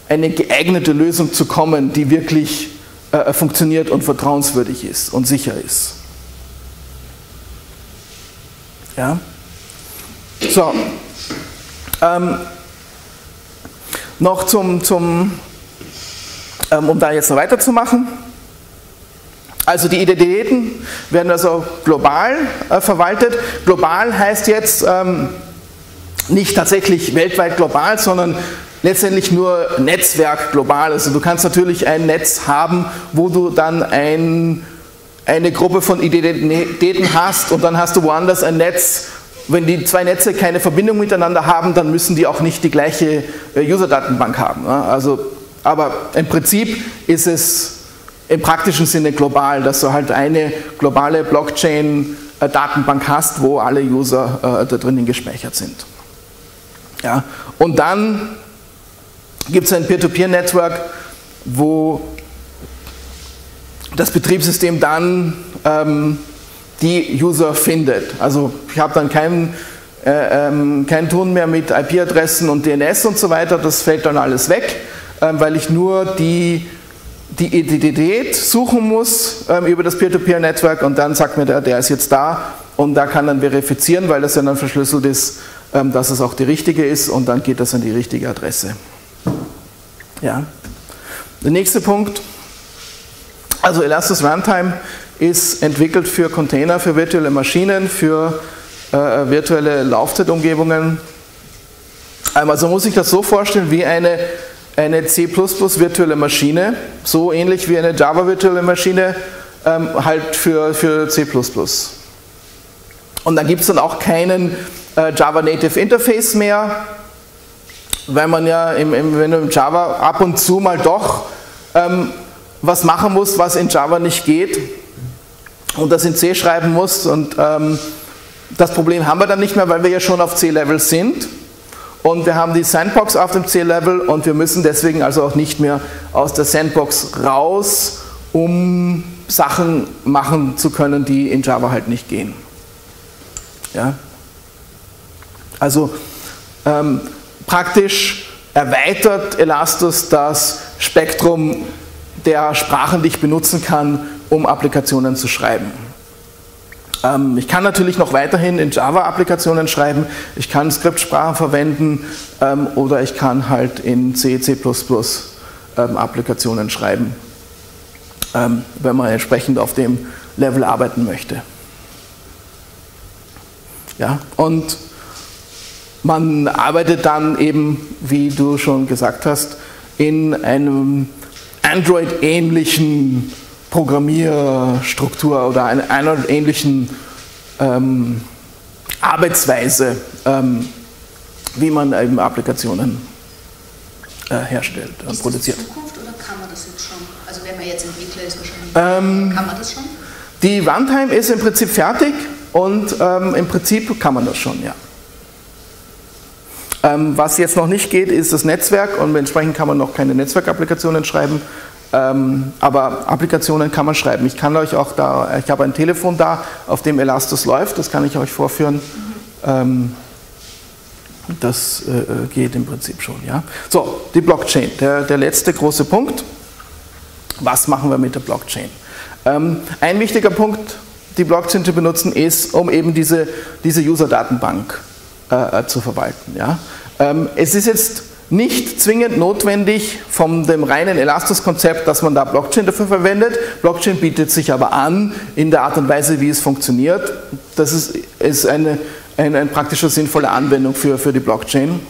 eine geeignete Lösung zu kommen, die wirklich äh, funktioniert und vertrauenswürdig ist und sicher ist. Ja? So. Ähm, noch zum, zum ähm, um da jetzt noch weiterzumachen. Also die Identitäten werden also global äh, verwaltet. Global heißt jetzt ähm, nicht tatsächlich weltweit global, sondern letztendlich nur Netzwerk global. Also du kannst natürlich ein Netz haben, wo du dann ein eine Gruppe von Identitäten hast und dann hast du woanders ein Netz. Wenn die zwei Netze keine Verbindung miteinander haben, dann müssen die auch nicht die gleiche äh, User-Datenbank haben. Also, aber im Prinzip ist es im praktischen Sinne global, dass du halt eine globale Blockchain-Datenbank hast, wo alle User äh, da drinnen gespeichert sind. Ja. Und dann gibt es ein Peer-to-Peer-Network, wo das Betriebssystem dann ähm, die User findet. Also ich habe dann keinen äh, ähm, kein Tun mehr mit IP-Adressen und DNS und so weiter, das fällt dann alles weg, ähm, weil ich nur die, die Identität suchen muss ähm, über das Peer-to-Peer-Netzwerk und dann sagt mir der, der ist jetzt da und da kann dann verifizieren, weil das ja dann verschlüsselt ist, ähm, dass es auch die richtige ist und dann geht das an die richtige Adresse. Ja. Der nächste Punkt also Elastos Runtime ist entwickelt für Container, für virtuelle Maschinen, für äh, virtuelle Laufzeitumgebungen. Also muss ich das so vorstellen wie eine, eine C++ virtuelle Maschine, so ähnlich wie eine Java virtuelle Maschine, ähm, halt für, für C++. Und dann gibt es dann auch keinen äh, Java Native Interface mehr, weil man ja im, im, wenn du im Java ab und zu mal doch ähm, was machen muss, was in Java nicht geht und das in C schreiben muss. Und ähm, das Problem haben wir dann nicht mehr, weil wir ja schon auf C-Level sind. Und wir haben die Sandbox auf dem C-Level und wir müssen deswegen also auch nicht mehr aus der Sandbox raus, um Sachen machen zu können, die in Java halt nicht gehen. Ja? Also ähm, praktisch erweitert Elastos das Spektrum der Sprachen, die ich benutzen kann, um Applikationen zu schreiben. Ähm, ich kann natürlich noch weiterhin in Java Applikationen schreiben, ich kann Skriptsprachen verwenden ähm, oder ich kann halt in C, C++ ähm, Applikationen schreiben, wenn man entsprechend auf dem Level arbeiten möchte. Ja, und man arbeitet dann eben, wie du schon gesagt hast, in einem Android-ähnlichen Programmierstruktur oder einer Android-ähnlichen ähm, Arbeitsweise ähm, wie man eben Applikationen äh, herstellt und Ist produziert. das Zukunft oder kann man das jetzt schon? Also wenn man jetzt Entwickler ist wahrscheinlich. Ähm, kann man das schon? Die Runtime ist im Prinzip fertig und ähm, im Prinzip kann man das schon, ja. Ähm, was jetzt noch nicht geht, ist das Netzwerk und entsprechend kann man noch keine Netzwerkapplikationen schreiben. Ähm, aber Applikationen kann man schreiben. Ich kann euch auch da, ich habe ein Telefon da, auf dem Elastos läuft, das kann ich euch vorführen. Ähm, das äh, äh, geht im Prinzip schon. Ja? So, die Blockchain, der, der letzte große Punkt. Was machen wir mit der Blockchain? Ähm, ein wichtiger Punkt, die Blockchain zu benutzen, ist, um eben diese, diese User-Datenbank äh, zu verwalten. Ja? Ähm, es ist jetzt nicht zwingend notwendig von dem reinen Elastos-Konzept, dass man da Blockchain dafür verwendet. Blockchain bietet sich aber an in der Art und Weise, wie es funktioniert. Das ist, ist eine, eine, eine praktische, sinnvolle Anwendung für, für die Blockchain.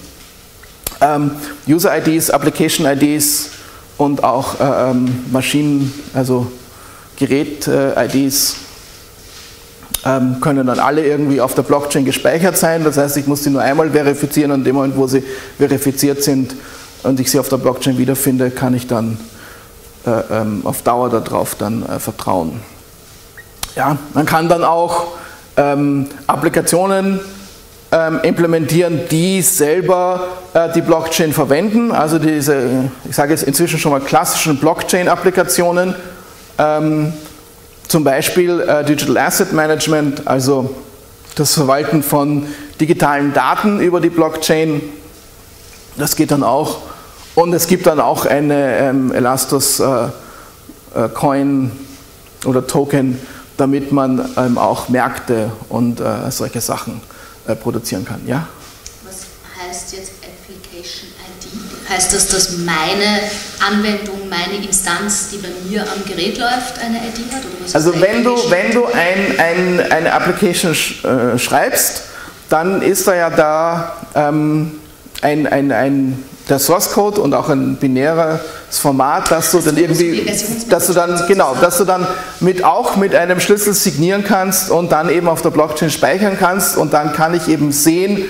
Ähm, User-IDs, Application-IDs und auch äh, ähm, Maschinen, also Gerät-IDs ähm, können dann alle irgendwie auf der Blockchain gespeichert sein. Das heißt, ich muss die nur einmal verifizieren und in dem Moment, wo sie verifiziert sind und ich sie auf der Blockchain wiederfinde, kann ich dann äh, ähm, auf Dauer darauf dann äh, vertrauen. Ja, man kann dann auch ähm, Applikationen ähm, implementieren, die selber äh, die Blockchain verwenden. Also diese, ich sage jetzt inzwischen schon mal klassischen Blockchain-Applikationen. Ähm, zum Beispiel äh, Digital Asset Management, also das Verwalten von digitalen Daten über die Blockchain. Das geht dann auch. Und es gibt dann auch eine ähm, Elastos äh, äh, Coin oder Token, damit man ähm, auch Märkte und äh, solche Sachen äh, produzieren kann. Ja? Was heißt jetzt? Heißt das, dass meine Anwendung, meine Instanz, die bei mir am Gerät läuft, eine ID hat? Oder was Also wenn du, wenn du ein, ein, eine Application sch, äh, schreibst, dann ist da ja da ähm, ein, ein, ein, der Source Code und auch ein binäres Format, dass du dann irgendwie, dass du dann genau, dass du dann mit auch mit einem Schlüssel signieren kannst und dann eben auf der Blockchain speichern kannst und dann kann ich eben sehen,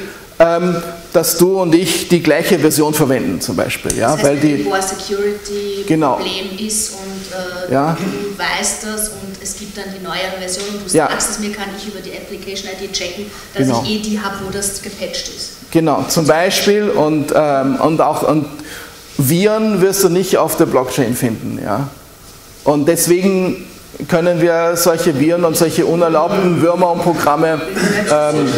dass du und ich die gleiche Version verwenden zum Beispiel, ja, Das heißt, weil die ein Security-Problem Genau. ist und äh, Ja. du weißt das und es gibt dann die neuere Version und du Ja. sagst es mir, kann ich über die Application ID checken, dass Genau. ich eh die habe, wo das gepatcht ist. Genau, zum Beispiel und, ähm, und auch und Viren wirst du nicht auf der Blockchain finden. Ja? Und deswegen können wir solche Viren und solche unerlaubten Würmer und Programme, ähm,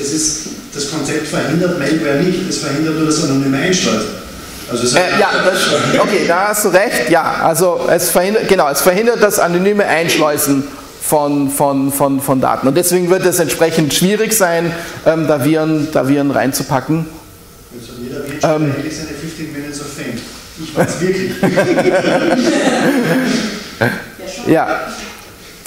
Es ist, das Konzept verhindert Malware nicht, es verhindert nur das anonyme Einschleusen. Also es äh, ja, das, okay, da hast du recht, ja, also es verhindert, genau, es verhindert das anonyme Einschleusen von, von, von, von Daten. Und deswegen wird es entsprechend schwierig sein, ähm, da, Viren, da Viren reinzupacken. Also jeder Mensch Ähm. hat eigentlich seine 15 Minutes of Fame. Ich weiß wirklich. Ja.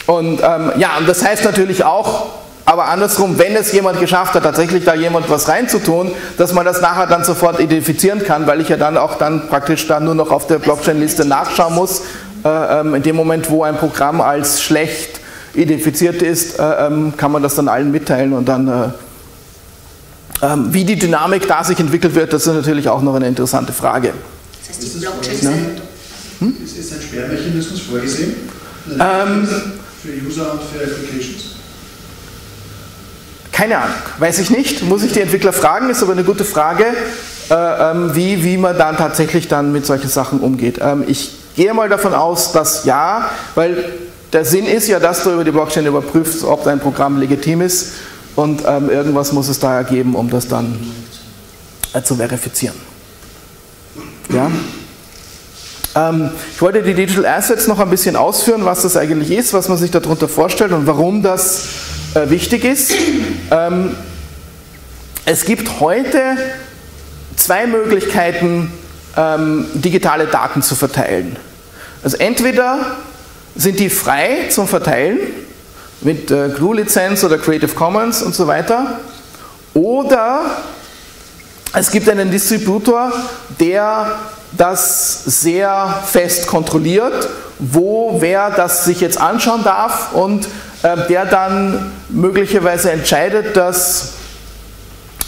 Und ähm, ja, und das heißt natürlich auch, aber andersrum, wenn es jemand geschafft hat, tatsächlich da jemand was reinzutun, dass man das nachher dann sofort identifizieren kann, weil ich ja dann auch dann praktisch dann nur noch auf der Blockchain-Liste nachschauen muss. Äh, ähm, in dem Moment, wo ein Programm als schlecht identifiziert ist, äh, ähm, kann man das dann allen mitteilen und dann äh, ähm, wie die Dynamik da sich entwickelt wird, das ist natürlich auch noch eine interessante Frage. Das heißt, Ist die das Blockchain korrekt? selber. Ist, ist ein Sperrmechanismus vorgesehen? Ähm. Für User und für Applications? Keine Ahnung, weiß ich nicht, muss ich die Entwickler fragen, ist aber eine gute Frage, äh, ähm, wie, wie man dann tatsächlich dann mit solchen Sachen umgeht. Ähm, ich gehe mal davon aus, dass ja, weil der Sinn ist ja, dass du über die Blockchain überprüfst, ob dein Programm legitim ist und ähm, irgendwas muss es daher geben, um das dann äh, zu verifizieren. Ja? Ähm, ich wollte die Digital Assets noch ein bisschen ausführen, was das eigentlich ist, was man sich darunter vorstellt und warum das äh, wichtig ist. Ähm, es gibt heute zwei Möglichkeiten, ähm, digitale Daten zu verteilen. Also entweder sind die frei zum Verteilen mit äh, GNU-Lizenz oder Creative Commons und so weiter, oder es gibt einen Distributor, der das sehr fest kontrolliert, wo wer das sich jetzt anschauen darf und äh, der dann möglicherweise entscheidet, dass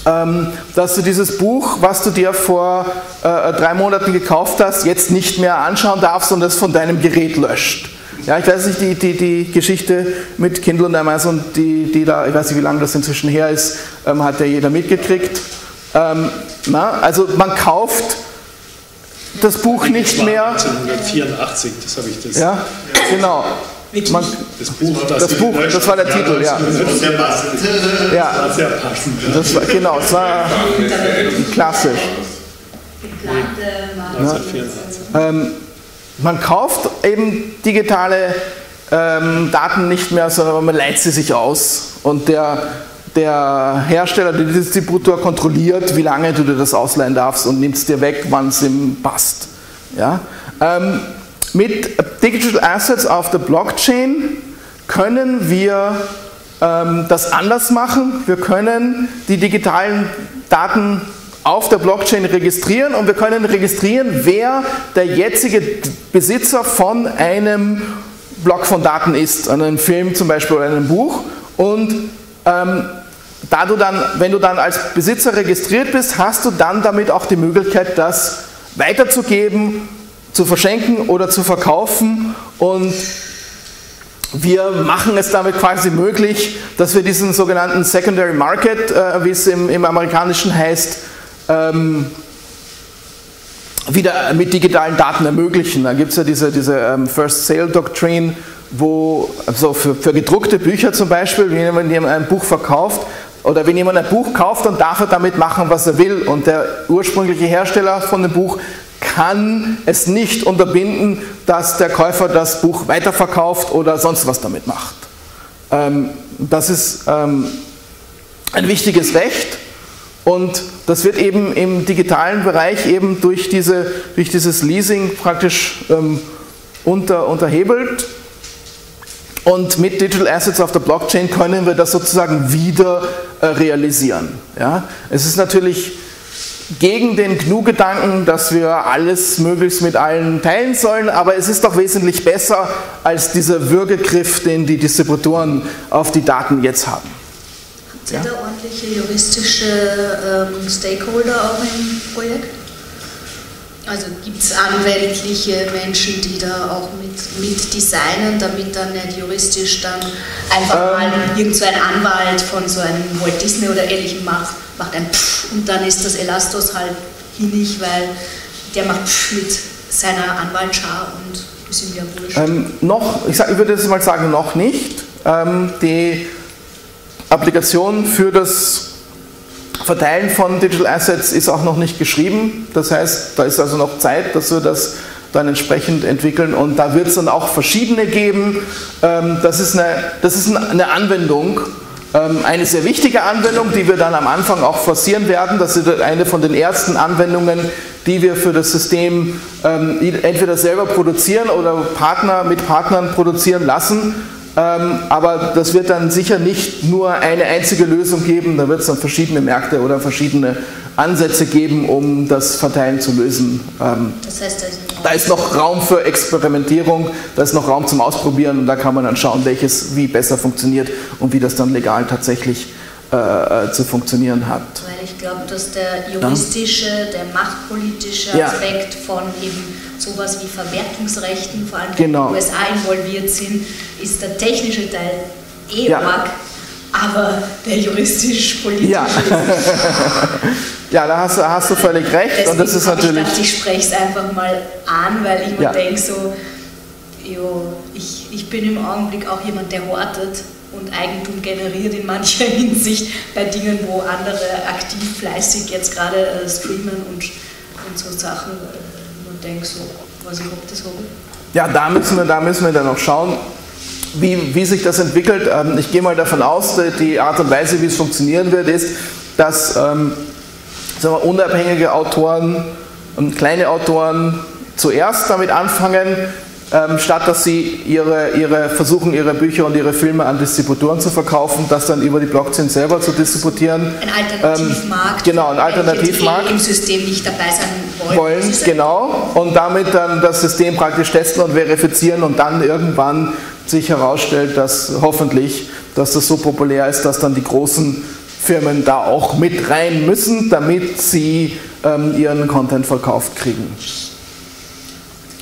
ähm, dass du dieses Buch, was du dir vor äh, drei Monaten gekauft hast, jetzt nicht mehr anschauen darfst und es von deinem Gerät löscht. Ja, ich weiß nicht, die, die, die Geschichte mit Kindle und Amazon, die, die da, ich weiß nicht, wie lange das inzwischen her ist, ähm, hat ja jeder mitgekriegt. Ähm, na, also man kauft das Buch nicht mehr. 1984, das habe ich das. Ja, genau. Man, Das Buch, das, das Buch, das war der Titel, ja. Der passt. ja war sehr passend. das war, genau, es war klassisch. 1984. Ähm, man kauft eben digitale ähm, Daten nicht mehr, sondern man leiht sie sich aus. Und der, der Hersteller, der Distributor kontrolliert, wie lange du dir das ausleihen darfst und nimmt es dir weg, wann es ihm passt. Ja? Ähm, mit Digital Assets auf der Blockchain können wir ähm, das anders machen. Wir können die digitalen Daten auf der Blockchain registrieren und wir können registrieren, wer der jetzige Besitzer von einem Block von Daten ist, einem Film zum Beispiel oder einem Buch. Und ähm, da du dann, wenn du dann als Besitzer registriert bist, hast du dann damit auch die Möglichkeit, das weiterzugeben, zu verschenken oder zu verkaufen und wir machen es damit quasi möglich, dass wir diesen sogenannten Secondary Market, äh, wie es im, im Amerikanischen heißt, ähm, wieder mit digitalen Daten ermöglichen. Da gibt es ja diese, diese ähm, First Sale Doctrine, wo also für, für gedruckte Bücher zum Beispiel, wenn jemand ein Buch verkauft oder wenn jemand ein Buch kauft, dann darf er damit machen, was er will. Und der ursprüngliche Hersteller von dem Buch kann es nicht unterbinden, dass der Käufer das Buch weiterverkauft oder sonst was damit macht. Ähm, das ist ähm, ein wichtiges Recht und das wird eben im digitalen Bereich eben durch, diese, durch dieses Leasing praktisch ähm, unter, unterhebelt. Und mit Digital Assets auf der Blockchain können wir das sozusagen wieder äh, realisieren. Ja? Es ist natürlich gegen den GNU-Gedanken, dass wir alles möglichst mit allen teilen sollen, aber es ist doch wesentlich besser als dieser Würgegriff, den die Distributoren auf die Daten jetzt haben. Habt ihr da ordentliche juristische ähm, Stakeholder auch im Projekt? Also gibt es anwältliche Menschen, die da auch mit, mit designen, damit dann nicht juristisch dann einfach mal irgend so ein Anwalt von so einem Walt Disney oder ähnlichem macht, macht ein Pfff und dann ist das Elastos halt hinnig, weil der macht Pfff mit seiner Anwaltschar und ist ihm ja wurscht. Ähm, noch, ich, sag, ich würde jetzt mal sagen, noch nicht. Ähm, die Applikation für das Verteilen von Digital Assets ist auch noch nicht geschrieben. Das heißt, da ist also noch Zeit, dass wir das dann entsprechend entwickeln und da wird es dann auch verschiedene geben. Ähm, das ist eine, das ist eine Anwendung, ähm, eine sehr wichtige Anwendung, die wir dann am Anfang auch forcieren werden. Das ist eine von den ersten Anwendungen, die wir für das System ähm, entweder selber produzieren oder Partner mit Partnern produzieren lassen. Ähm, aber das wird dann sicher nicht nur eine einzige Lösung geben, da wird es dann verschiedene Märkte oder verschiedene Ansätze geben, um das Verteilen zu lösen. Ähm, Das heißt, da ist noch Raum für Experimentierung, da ist noch Raum zum Ausprobieren und da kann man dann schauen, welches wie besser funktioniert und wie das dann legal tatsächlich äh, äh, zu funktionieren hat. Weil ich glaube, dass der juristische, der machtpolitische Ja. Aspekt von eben sowas wie Verwertungsrechten, vor allem Genau. wenn die USA involviert sind, ist der technische Teil eh Ja. arg, aber der juristisch-politische Ja. Ja, da hast, du- hast du völlig recht und das ist natürlich. Ich dachte, ich spreche es einfach mal an, weil ich mir Ja. denke, so, jo, ich, ich bin im Augenblick auch jemand, der hortet und Eigentum generiert in mancher Hinsicht bei Dingen, wo andere aktiv fleißig jetzt gerade äh, streamen und, und so Sachen äh, und denke so, was ich hab, das habe. Ja, da müssen wir, da müssen wir dann noch schauen, wie, wie sich das entwickelt. Ähm, Ich gehe mal davon aus, die Art und Weise, wie es funktionieren wird, ist, dass ähm, sagen wir, unabhängige Autoren und kleine Autoren zuerst damit anfangen, ähm, statt dass sie ihre, ihre versuchen, ihre Bücher und ihre Filme an Distributoren zu verkaufen, das dann über die Blockchain selber zu distributieren. Ein Alternativmarkt. Ähm, genau, ein Alternativmarkt. Im System nicht dabei sein wollen. wollen, genau, und damit dann das System praktisch testen und verifizieren und dann irgendwann sich herausstellt, dass hoffentlich, dass das so populär ist, dass dann die großen Firmen da auch mit rein müssen, damit sie ähm, ihren Content verkauft kriegen.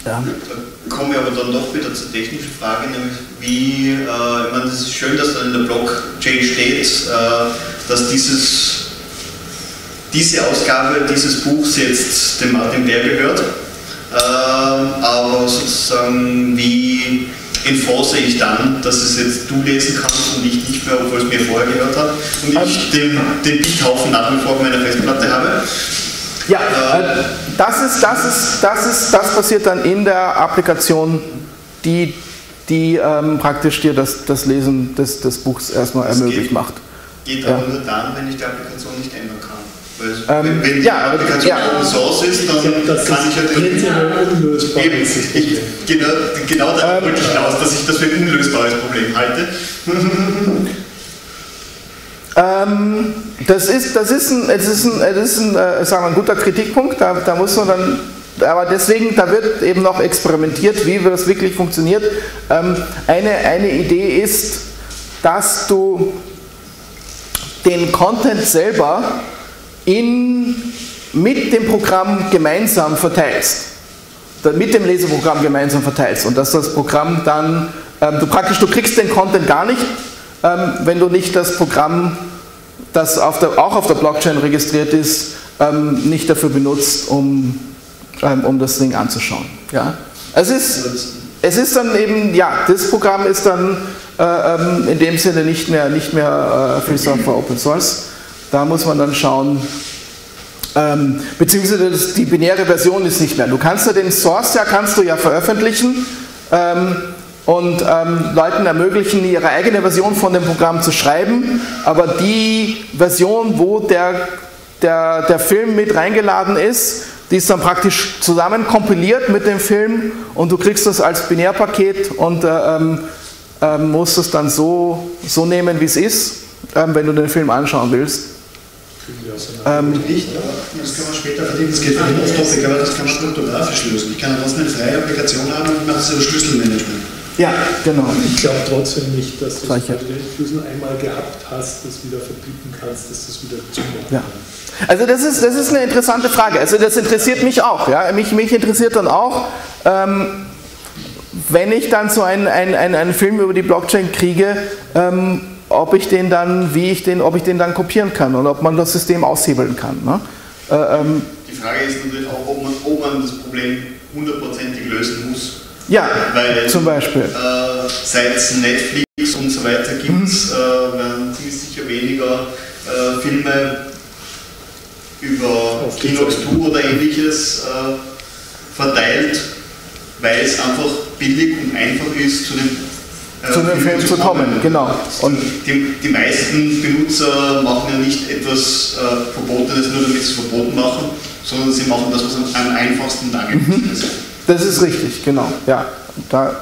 Da kommen wir aber dann doch wieder zur technischen Frage, nämlich wie, äh, ich meine, es ist schön, dass da in der Blockchain steht, äh, dass dieses, diese Ausgabe dieses Buchs jetzt dem Martin Bär gehört, äh, aber sozusagen wie enforce ich dann, dass es jetzt du lesen kannst und ich nicht mehr, obwohl es mir vorher gehört hat und ich den, den Bithaufen nach wie vor auf meiner Festplatte habe. Ja, äh, das, ist, das, ist, das, ist, das passiert dann in der Applikation, die, die ähm, praktisch dir das, das Lesen des, des Buchs erstmal das ermöglicht geht, macht. Geht aber ja. nur dann, wenn ich die Applikation nicht ändern kann. Weil, ähm, wenn die ja, Applikation ja. Open Source ist, dann ja, das kann ich halt prinzipiell unlösbar. Eben, ich, genau, genau darauf ähm, wollte ich hinaus, dass ich das für ein unlösbares Problem halte. Ähm, das ist, das ist ein, das ist ein, das ist ein, äh, sagen wir, ein guter Kritikpunkt. Da, da muss man dann aber deswegen, da wird eben noch experimentiert, wie das wirklich funktioniert. Ähm, eine, eine Idee ist, dass du den Content selber in, mit dem Programm gemeinsam verteilst. Mit dem Leseprogramm gemeinsam verteilst und dass das Programm dann, ähm, du praktisch, du kriegst den Content gar nicht, ähm, wenn du nicht das Programm, das auf der, auch auf der Blockchain registriert ist, ähm, nicht dafür benutzt, um, ähm, um das Ding anzuschauen. Ja? Es, ist, es ist dann eben, ja, das Programm ist dann äh, ähm, in dem Sinne nicht mehr, nicht mehr äh, Free Software Open Source. Da muss man dann schauen, ähm, beziehungsweise das, die binäre Version ist nicht mehr. Du kannst ja den Source ja kannst du ja veröffentlichen. Ähm, und ähm, Leuten ermöglichen, ihre eigene Version von dem Programm zu schreiben, aber die Version, wo der, der, der Film mit reingeladen ist, die ist dann praktisch zusammen kompiliert mit dem Film und du kriegst das als Binärpaket und äh, ähm, ähm, musst es dann so, so nehmen, wie es ist, ähm, wenn du den Film anschauen willst. Ähm, nicht, aber das kann man später verdienen, das geht für den Off-Topic, aber das kann man kryptografisch lösen. Ich kann trotzdem eine freie Applikation haben und mache das über Schlüsselmanagement. Ja, genau. Ich glaube trotzdem nicht, dass du, du den Schlüssel einmal gehabt hast, das wieder verbieten kannst, dass das wieder zumachen ja. Also das ist, das ist eine interessante Frage. Also das interessiert mich auch. Ja? Mich, mich interessiert dann auch, ähm, wenn ich dann so einen, einen, einen, einen Film über die Blockchain kriege, ähm, ob ich den dann, wie ich den, ob ich den dann kopieren kann und ob man das System aushebeln kann. Ne? Äh, ähm, die Frage ist natürlich auch, ob man, ob man das Problem hundertprozentig lösen muss. Ja, Weil, zum Beispiel. Äh, seit es Netflix und so weiter gibt, mhm. äh, werden ziemlich sicher weniger äh, Filme über Kinox 2 oder ähnliches äh, verteilt, weil es einfach billig und einfach ist, zu dem äh, zu dem Film zu kommen, genau. Und die, die meisten Benutzer machen ja nicht etwas äh, Verbotenes nur damit sie es verboten machen, sondern sie machen das, was am einfachsten dargestellt mhm. ist. Das ist richtig, genau. Ja, da,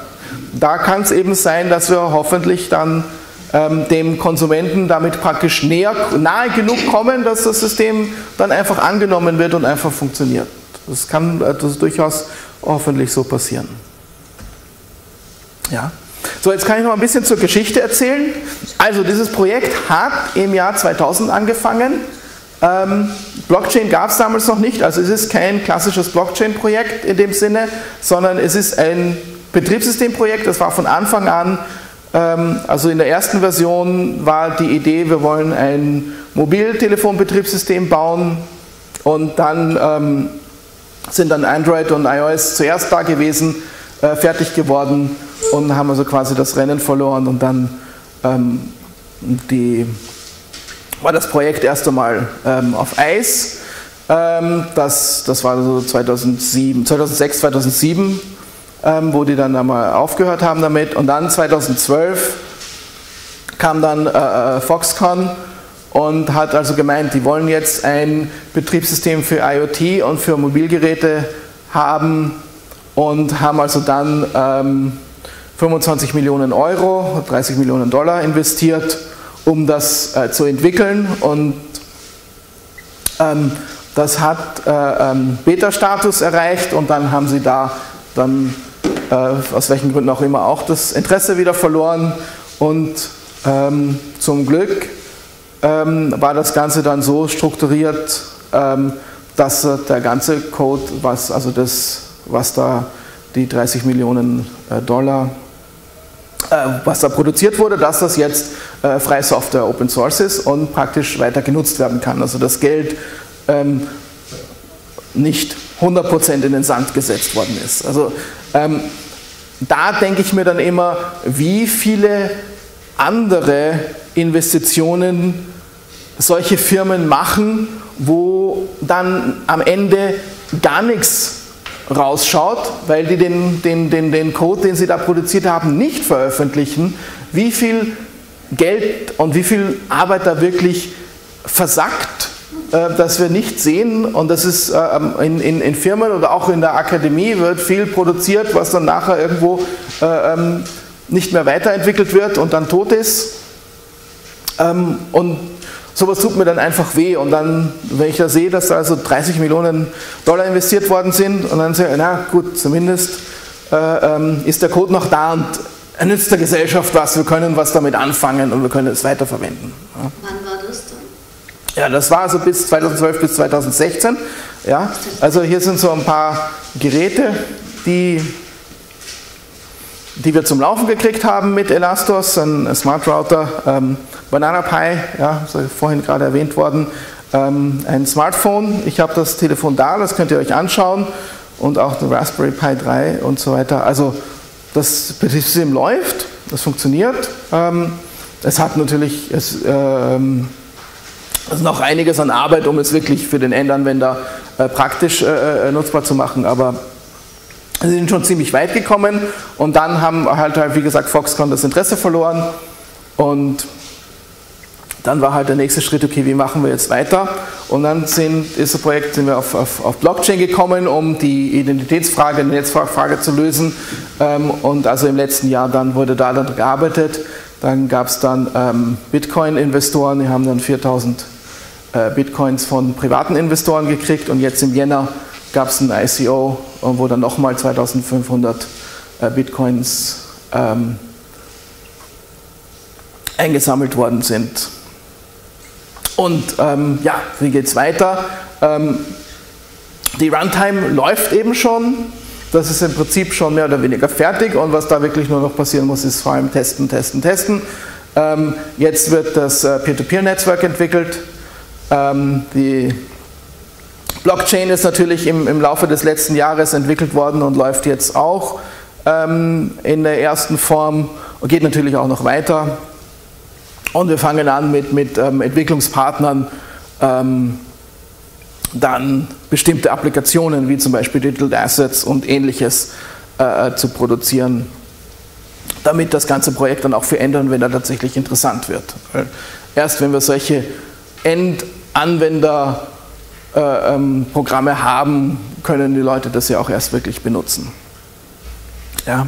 da kann es eben sein, dass wir hoffentlich dann ähm, dem Konsumenten damit praktisch näher, nahe genug kommen, dass das System dann einfach angenommen wird und einfach funktioniert. Das kann äh, das durchaus hoffentlich so passieren. Ja. So, jetzt kann ich noch ein bisschen zur Geschichte erzählen. Also dieses Projekt hat im Jahr 2000 angefangen. Ähm, Blockchain gab es damals noch nicht, also es ist kein klassisches Blockchain-Projekt in dem Sinne, sondern es ist ein Betriebssystemprojekt, das war von Anfang an, ähm, also in der ersten Version war die Idee, wir wollen ein Mobiltelefonbetriebssystem bauen und dann ähm, sind dann Android und iOS zuerst da gewesen, äh, fertig geworden und haben also quasi das Rennen verloren und dann die war das Projekt erst einmal ähm, auf Eis. Ähm, das, das war so 2007, 2006, 2007, ähm, wo die dann einmal aufgehört haben damit. Und dann 2012 kam dann äh, äh, Foxconn und hat also gemeint, die wollen jetzt ein Betriebssystem für IoT und für Mobilgeräte haben und haben also dann 25 ähm, Millionen Euro, 30 Millionen Dollar investiert um das äh, zu entwickeln und ähm, das hat äh, ähm, Beta-Status erreicht und dann haben sie da dann äh, aus welchen Gründen auch immer auch das Interesse wieder verloren und ähm, zum Glück ähm, war das Ganze dann so strukturiert, ähm, dass der ganze Code, was, also das, was da die 30 Millionen äh, Dollar, äh, was da produziert wurde, dass das jetzt äh, freie Software Open Source ist und praktisch weiter genutzt werden kann. Also das Geld ähm, nicht 100% in den Sand gesetzt worden ist. Also ähm, da denke ich mir dann immer, wie viele andere Investitionen solche Firmen machen, wo dann am Ende gar nichts rausschaut, weil die den, den, den, den Code, den sie da produziert haben, nicht veröffentlichen, wie viel Geld und wie viel Arbeit da wirklich versackt, äh, dass wir nicht sehen. Und das ist äh, in, in, in, Firmen oder auch in der Akademie wird viel produziert, was dann nachher irgendwo äh, ähm, nicht mehr weiterentwickelt wird und dann tot ist. Ähm, und sowas tut mir dann einfach weh. Und dann, wenn ich da sehe, dass da also 30 Millionen Dollar investiert worden sind, und dann sage ich, na gut, zumindest äh, ähm, ist der Code noch da und nützt der Gesellschaft was, wir können was damit anfangen und wir können es weiterverwenden. Ja. Wann war das dann? Ja, das war also bis 2012 bis 2016. Ja, also hier sind so ein paar Geräte, die die wir zum Laufen gekriegt haben mit Elastos, ein Smart Router, ähm, Banana Pi, ja, ist vorhin gerade erwähnt worden, ähm, ein Smartphone. Ich habe das Telefon da, das könnt ihr euch anschauen und auch der Raspberry Pi 3 und so weiter. Also das Betriebssystem läuft, das funktioniert. Ähm, es hat natürlich es, ähm, es noch einiges an Arbeit, um es wirklich für den Endanwender äh, praktisch äh, äh nutzbar zu machen, aber Sie sind schon ziemlich weit gekommen und dann haben halt wie gesagt, Foxconn das Interesse verloren und dann war halt der nächste Schritt, okay, wie machen wir jetzt weiter? Und dann sind, ist das Projekt, sind wir auf, auf, auf Blockchain gekommen, um die Identitätsfrage, die Netzwerkfrage zu lösen. Ähm, und also im letzten Jahr dann wurde da dann gearbeitet. Dann gab es dann ähm, Bitcoin-Investoren, die haben dann 4000 äh, Bitcoins von privaten Investoren gekriegt und jetzt im Jänner gab es ein ICO, wo dann nochmal 2500 äh, Bitcoins ähm, eingesammelt worden sind. Und ähm, ja, wie geht es weiter? Ähm, die Runtime läuft eben schon. Das ist im Prinzip schon mehr oder weniger fertig und was da wirklich nur noch passieren muss, ist vor allem testen, testen, testen. Ähm, jetzt wird das äh, Peer-to-Peer-Netzwerk entwickelt. Ähm, die Blockchain ist natürlich im, im Laufe des letzten Jahres entwickelt worden und läuft jetzt auch ähm, in der ersten Form und geht natürlich auch noch weiter. Und wir fangen an mit, mit ähm, Entwicklungspartnern ähm, dann bestimmte Applikationen wie zum Beispiel Digital Assets und ähnliches äh, zu produzieren, damit das ganze Projekt dann auch für Endanwender tatsächlich interessant wird. Erst wenn wir solche Endanwender äh, ähm, haben, können die Leute das ja auch erst wirklich benutzen. Ja.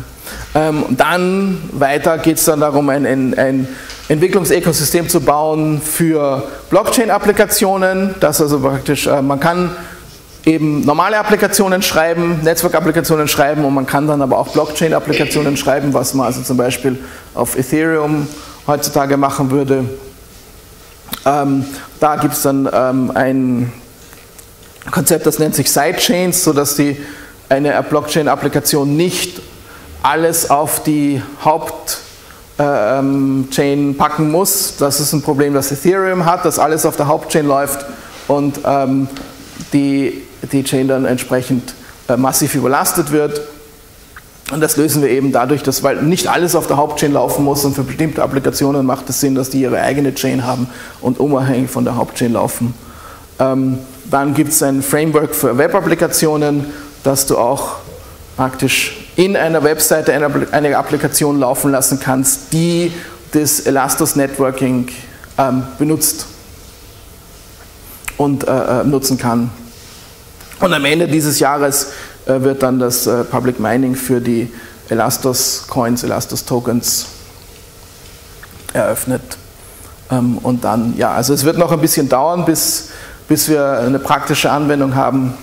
Ähm, dann weiter geht es dann darum, ein, ein, ein Entwicklungsökosystem zu bauen für Blockchain-Applikationen, dass also praktisch, äh, man kann eben normale Applikationen schreiben, Netzwerkapplikationen schreiben und man kann dann aber auch Blockchain-Applikationen schreiben, was man also zum Beispiel auf Ethereum heutzutage machen würde. Ähm, da gibt es dann ähm, ein Konzept, das nennt sich Sidechains, sodass die, eine Blockchain-Applikation nicht alles auf die Hauptchain äh, packen muss. Das ist ein Problem, das Ethereum hat, dass alles auf der Hauptchain läuft und ähm, die, die Chain dann entsprechend äh, massiv überlastet wird. Und das lösen wir eben dadurch, dass, weil nicht alles auf der Hauptchain laufen muss und für bestimmte Applikationen macht es Sinn, dass die ihre eigene Chain haben und unabhängig von der Hauptchain laufen. Ähm, dann gibt es ein Framework für Web-Applikationen, dass du auch praktisch in einer Webseite eine, Applikation laufen lassen kannst, die das Elastos Networking ähm, benutzt und äh, äh, nutzen kann. Und am Ende dieses Jahres äh, wird dann das äh, Public Mining für die Elastos Coins, Elastos Tokens eröffnet. Ähm, und dann, ja, also es wird noch ein bisschen dauern, bis bis wir eine praktische Anwendung haben.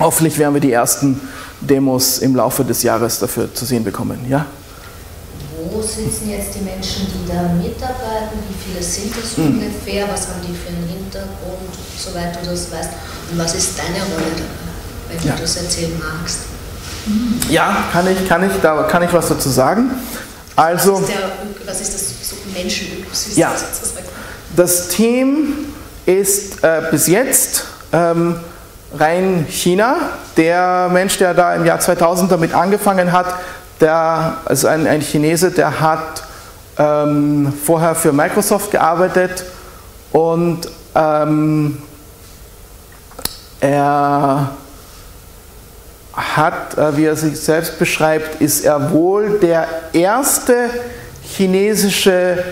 Hoffentlich werden wir die ersten Demos im Laufe des Jahres dafür zu sehen bekommen. Ja? Wo sitzen jetzt die Menschen, die da mitarbeiten? Wie viele sind das mhm. ungefähr? Was haben die für einen Hintergrund, soweit du das weißt? Und was ist deine Rolle dabei, wenn ja. du das erzählen magst? Ja, kann ich, kann ich, da kann ich was dazu sagen. Also, was ist, der, was ist das so Menschenökosystem ja, sozusagen? Das Team ist äh, bis jetzt ähm, rein China. Der Mensch, der da im Jahr 2000 damit angefangen hat, der, also ein, ein Chinese, der hat ähm, vorher für Microsoft gearbeitet und ähm, er hat, äh, wie er sich selbst beschreibt, ist er wohl der erste chinesische,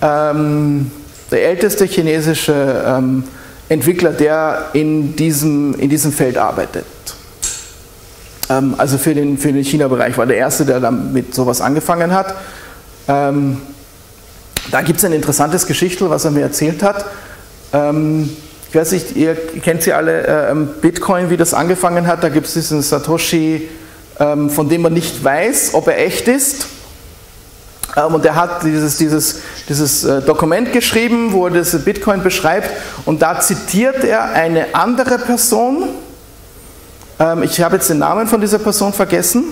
ähm, der älteste chinesische ähm, Entwickler, der in diesem, in diesem Feld arbeitet. Ähm, also für den, für den China-Bereich war der erste, der damit sowas angefangen hat. Ähm, da gibt es ein interessantes Geschichtel, was er mir erzählt hat. Ähm, ich weiß nicht, ihr kennt sie alle, äh, Bitcoin, wie das angefangen hat. Da gibt es diesen Satoshi, ähm, von dem man nicht weiß, ob er echt ist. Ähm, und er hat dieses, dieses, dieses äh, Dokument geschrieben, wo er das Bitcoin beschreibt. Und da zitiert er eine andere Person. Ähm, ich habe jetzt den Namen von dieser Person vergessen.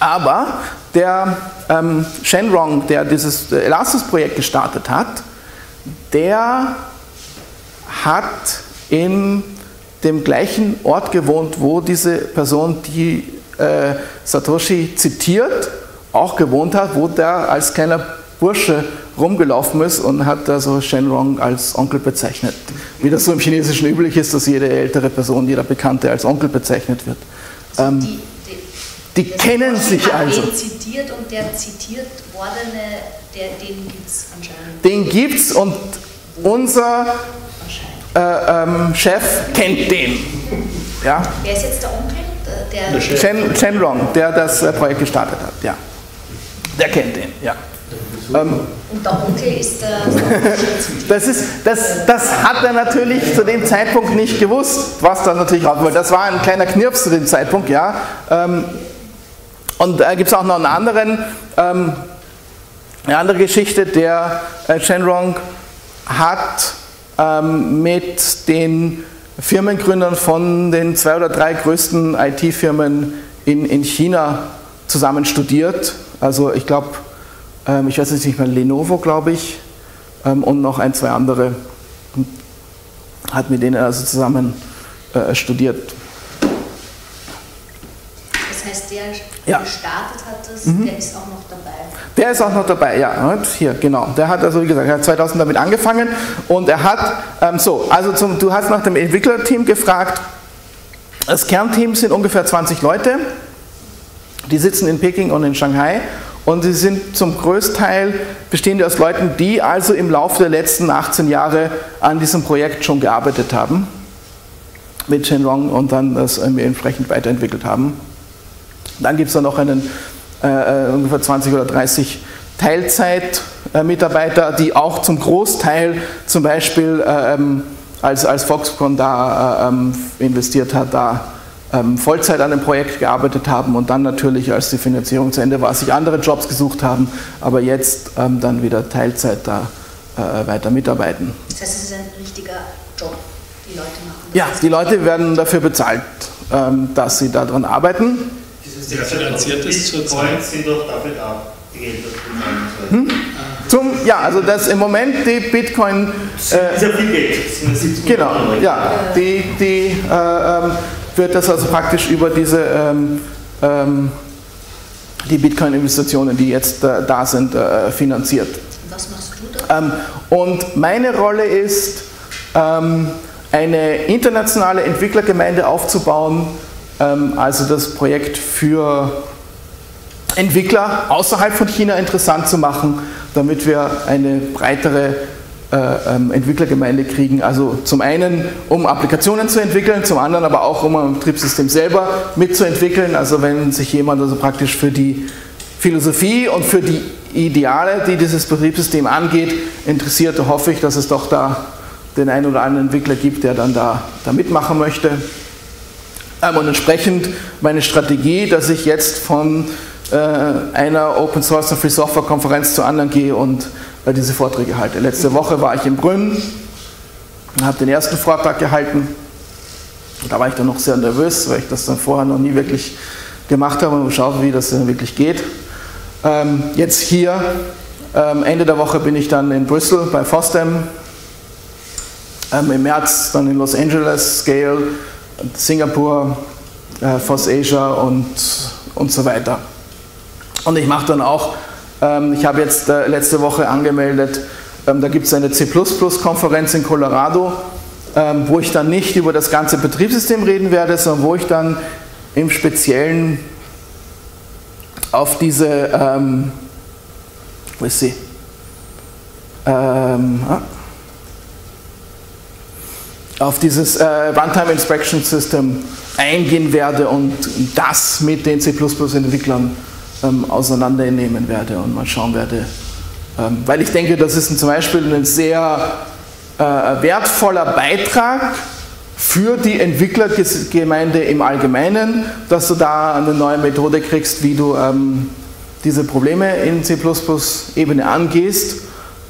Aber der ähm, Shenrong, der dieses Elastos-Projekt gestartet hat, der hat in dem gleichen Ort gewohnt, wo diese Person, die äh, Satoshi zitiert, auch gewohnt hat, wo der als kleiner Bursche rumgelaufen ist und hat da so Shenrong als Onkel bezeichnet. Wie das so im Chinesischen üblich ist, dass jede ältere Person, jeder Bekannte als Onkel bezeichnet wird. Also ähm, die, die, die kennen sich also. Den zitiert und der zitiert wordene, der, den gibt es anscheinend. Den gibt es und unser äh, ähm, Chef kennt den. Ja? Wer ist jetzt der Onkel? Der, der Chen, Chen Rong, der das äh, Projekt gestartet hat. Ja. Der kennt den, ja. Ähm, und der Onkel ist der. das, ist, das, das hat er natürlich zu dem Zeitpunkt nicht gewusst, was da natürlich rauskommt. Das war ein kleiner Knirps zu dem Zeitpunkt, ja. Ähm, und da gibt es auch noch einen anderen, ähm, eine andere Geschichte. Der äh, Shenrong hat ähm, mit den Firmengründern von den zwei oder drei größten IT-Firmen in, in China zusammen studiert. Also ich glaube, ähm, ich weiß jetzt nicht mehr, Lenovo, glaube ich, ähm, und noch ein, zwei andere. Hat mit denen also zusammen äh, studiert. Das heißt, der, der ja. gestartet hat das, mhm. der ist auch noch dabei. Der ist auch noch dabei, ja. Hier, genau. Der hat also, wie gesagt, er hat 2000 damit angefangen und er hat, ähm, so, also zum, du hast nach dem Entwicklerteam gefragt. Das Kernteam sind ungefähr 20 Leute. Die sitzen in Peking und in Shanghai und sie sind zum Großteil bestehend aus Leuten, die also im Laufe der letzten 18 Jahre an diesem Projekt schon gearbeitet haben mit Shenrong und dann das entsprechend weiterentwickelt haben. Dann gibt es da noch einen äh, äh ungefähr 20 oder 30 Teilzeit-Mitarbeiter, die auch zum Großteil zum Beispiel äh, ähm, als, als Foxconn da äh, ähm, investiert hat, da ähm, Vollzeit an dem Projekt gearbeitet haben und dann natürlich, als die Finanzierung zu Ende war, sich andere Jobs gesucht haben, aber jetzt ähm, dann wieder Teilzeit da äh, weiter mitarbeiten. Das heißt, es ist ein richtiger Job, die Leute machen. Ja, die Leute werden dafür bezahlt, ähm, dass sie daran arbeiten. Wer finanziert es zurzeit? sind doch dafür da, die Gelder zu hm? Zum, ja, also das im Moment die Bitcoin. Äh, ist ja viel Geld. Genau, ja. Die, die äh, ähm, wird das also praktisch über diese ähm, ähm, die Bitcoin-Investitionen, die jetzt äh, da sind, äh, finanziert. Was machst du da? Ähm, und meine Rolle ist, ähm, eine internationale Entwicklergemeinde aufzubauen, ähm, also das Projekt für Entwickler außerhalb von China interessant zu machen, damit wir eine breitere äh, ähm, Entwicklergemeinde kriegen. Also zum einen, um Applikationen zu entwickeln, zum anderen aber auch, um ein Betriebssystem selber mitzuentwickeln. Also wenn sich jemand also praktisch für die Philosophie und für die Ideale, die dieses Betriebssystem angeht, interessiert, hoffe ich, dass es doch da den einen oder anderen Entwickler gibt, der dann da, da mitmachen möchte. Ähm, und entsprechend meine Strategie, dass ich jetzt von äh, einer Open Source und Free Software Konferenz zur anderen gehe und diese Vorträge halte. Letzte Woche war ich in Brünn und habe den ersten Vortrag gehalten. Da war ich dann noch sehr nervös, weil ich das dann vorher noch nie wirklich gemacht habe und schaue, wie das dann wirklich geht. Ähm, jetzt hier, ähm, Ende der Woche bin ich dann in Brüssel bei FOSDEM. Ähm, Im März dann in Los Angeles, Scale, Singapur, äh, FOSS Asia und, und so weiter. Und ich mache dann auch, ich habe jetzt äh, letzte Woche angemeldet, ähm, da gibt es eine C++-Konferenz in Colorado, ähm, wo ich dann nicht über das ganze Betriebssystem reden werde, sondern wo ich dann im Speziellen auf diese, ähm, wo ist sie? Ähm, ah, auf dieses äh, Runtime Inspection System eingehen werde und das mit den C++-Entwicklern ähm, auseinandernehmen werde und mal schauen werde. Ähm, weil ich denke, das ist zum Beispiel ein sehr äh, wertvoller Beitrag für die Entwicklergemeinde im Allgemeinen, dass du da eine neue Methode kriegst, wie du ähm, diese Probleme in C++-Ebene angehst.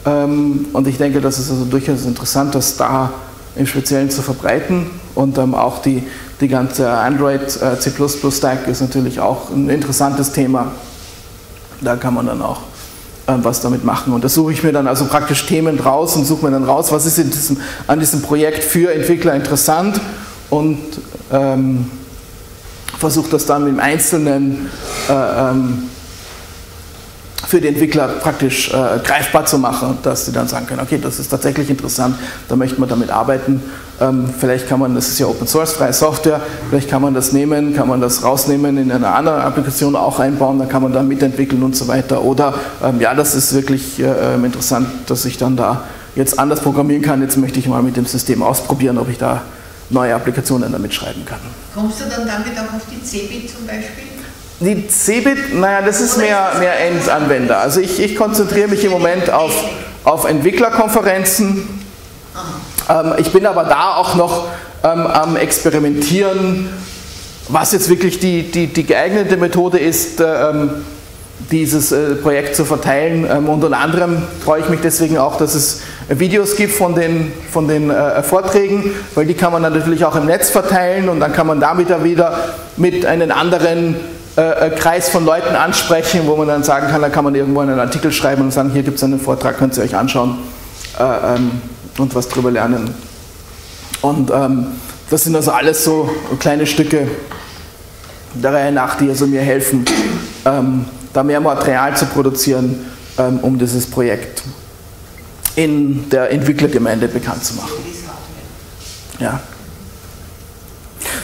Ähm, und ich denke, das ist also durchaus interessant, das da im Speziellen zu verbreiten. Und ähm, auch die, die ganze Android äh, C++-Stack ist natürlich auch ein interessantes Thema. Da kann man dann auch ähm, was damit machen. Und da suche ich mir dann also praktisch Themen raus und suche mir dann raus, was ist diesem, an diesem Projekt für Entwickler interessant und ähm, versuche das dann im Einzelnen äh, ähm, für die Entwickler praktisch äh, greifbar zu machen, dass sie dann sagen können, okay, das ist tatsächlich interessant, da möchten wir damit arbeiten. Ähm, vielleicht kann man, das ist ja Open Source, freie Software, vielleicht kann man das nehmen, kann man das rausnehmen, in eine andere Applikation auch einbauen, dann kann man da mitentwickeln und so weiter. Oder ähm, ja, das ist wirklich äh, ähm, interessant, dass ich dann da jetzt anders programmieren kann. Jetzt möchte ich mal mit dem System ausprobieren, ob ich da neue Applikationen damit schreiben kann. Kommst du dann damit auch auf die CeBIT zum Beispiel? Die Cebit, naja, das ist mehr, mehr Endanwender. Also ich, ich konzentriere mich im Moment auf, auf Entwicklerkonferenzen. Ähm, ich bin aber da auch noch ähm, am Experimentieren, was jetzt wirklich die, die, die geeignete Methode ist, äh, ähm, dieses äh, Projekt zu verteilen. Ähm, unter anderem freue ich mich deswegen auch, dass es Videos gibt von den, von den äh, Vorträgen, weil die kann man dann natürlich auch im Netz verteilen und dann kann man damit wieder mit einem anderen äh, äh, Kreis von Leuten ansprechen, wo man dann sagen kann, da kann man irgendwo einen Artikel schreiben und sagen, hier gibt es einen Vortrag, könnt ihr euch anschauen äh, ähm, und was drüber lernen. Und ähm, das sind also alles so kleine Stücke der Reihe nach, die also mir helfen, ähm, da mehr Material zu produzieren, ähm, um dieses Projekt in der Entwicklergemeinde bekannt zu machen. Ja.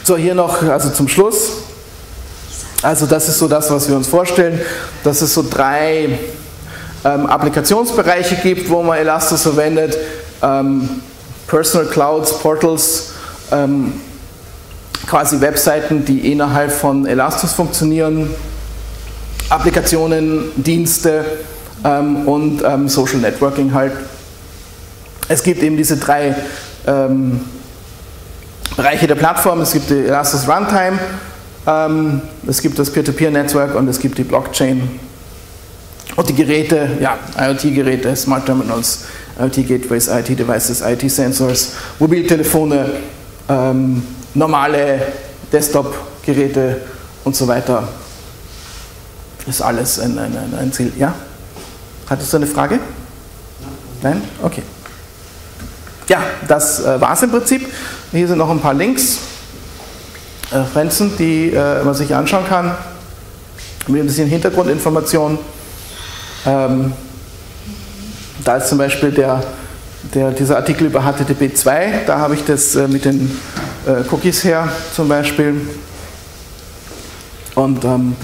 So, hier noch, also zum Schluss, also das ist so das, was wir uns vorstellen, dass es so drei ähm, Applikationsbereiche gibt, wo man Elastos verwendet. Ähm, Personal Clouds, Portals, ähm, quasi Webseiten, die innerhalb von Elastos funktionieren, Applikationen, Dienste ähm, und ähm, Social Networking halt. Es gibt eben diese drei ähm, Bereiche der Plattform. Es gibt die Elastos Runtime, ähm, es gibt das Peer-to-Peer-Netzwerk und es gibt die Blockchain. Und die Geräte, ja, IoT-Geräte, Smart Terminals, IoT-Gateways, IoT-Devices, IoT-Sensors, Mobiltelefone, ähm, normale Desktop-Geräte und so weiter. Ist alles ein, ein, ein Ziel. Ja? Hattest du eine Frage? Nein? Okay. Ja, das äh, war es im Prinzip. Hier sind noch ein paar Links. Referenzen, die äh, man sich anschauen kann, mit ein bisschen Hintergrundinformationen. Ähm, da ist zum Beispiel der, der, dieser Artikel über HTTP 2, da habe ich das äh, mit den äh, Cookies her zum Beispiel. Und ähm,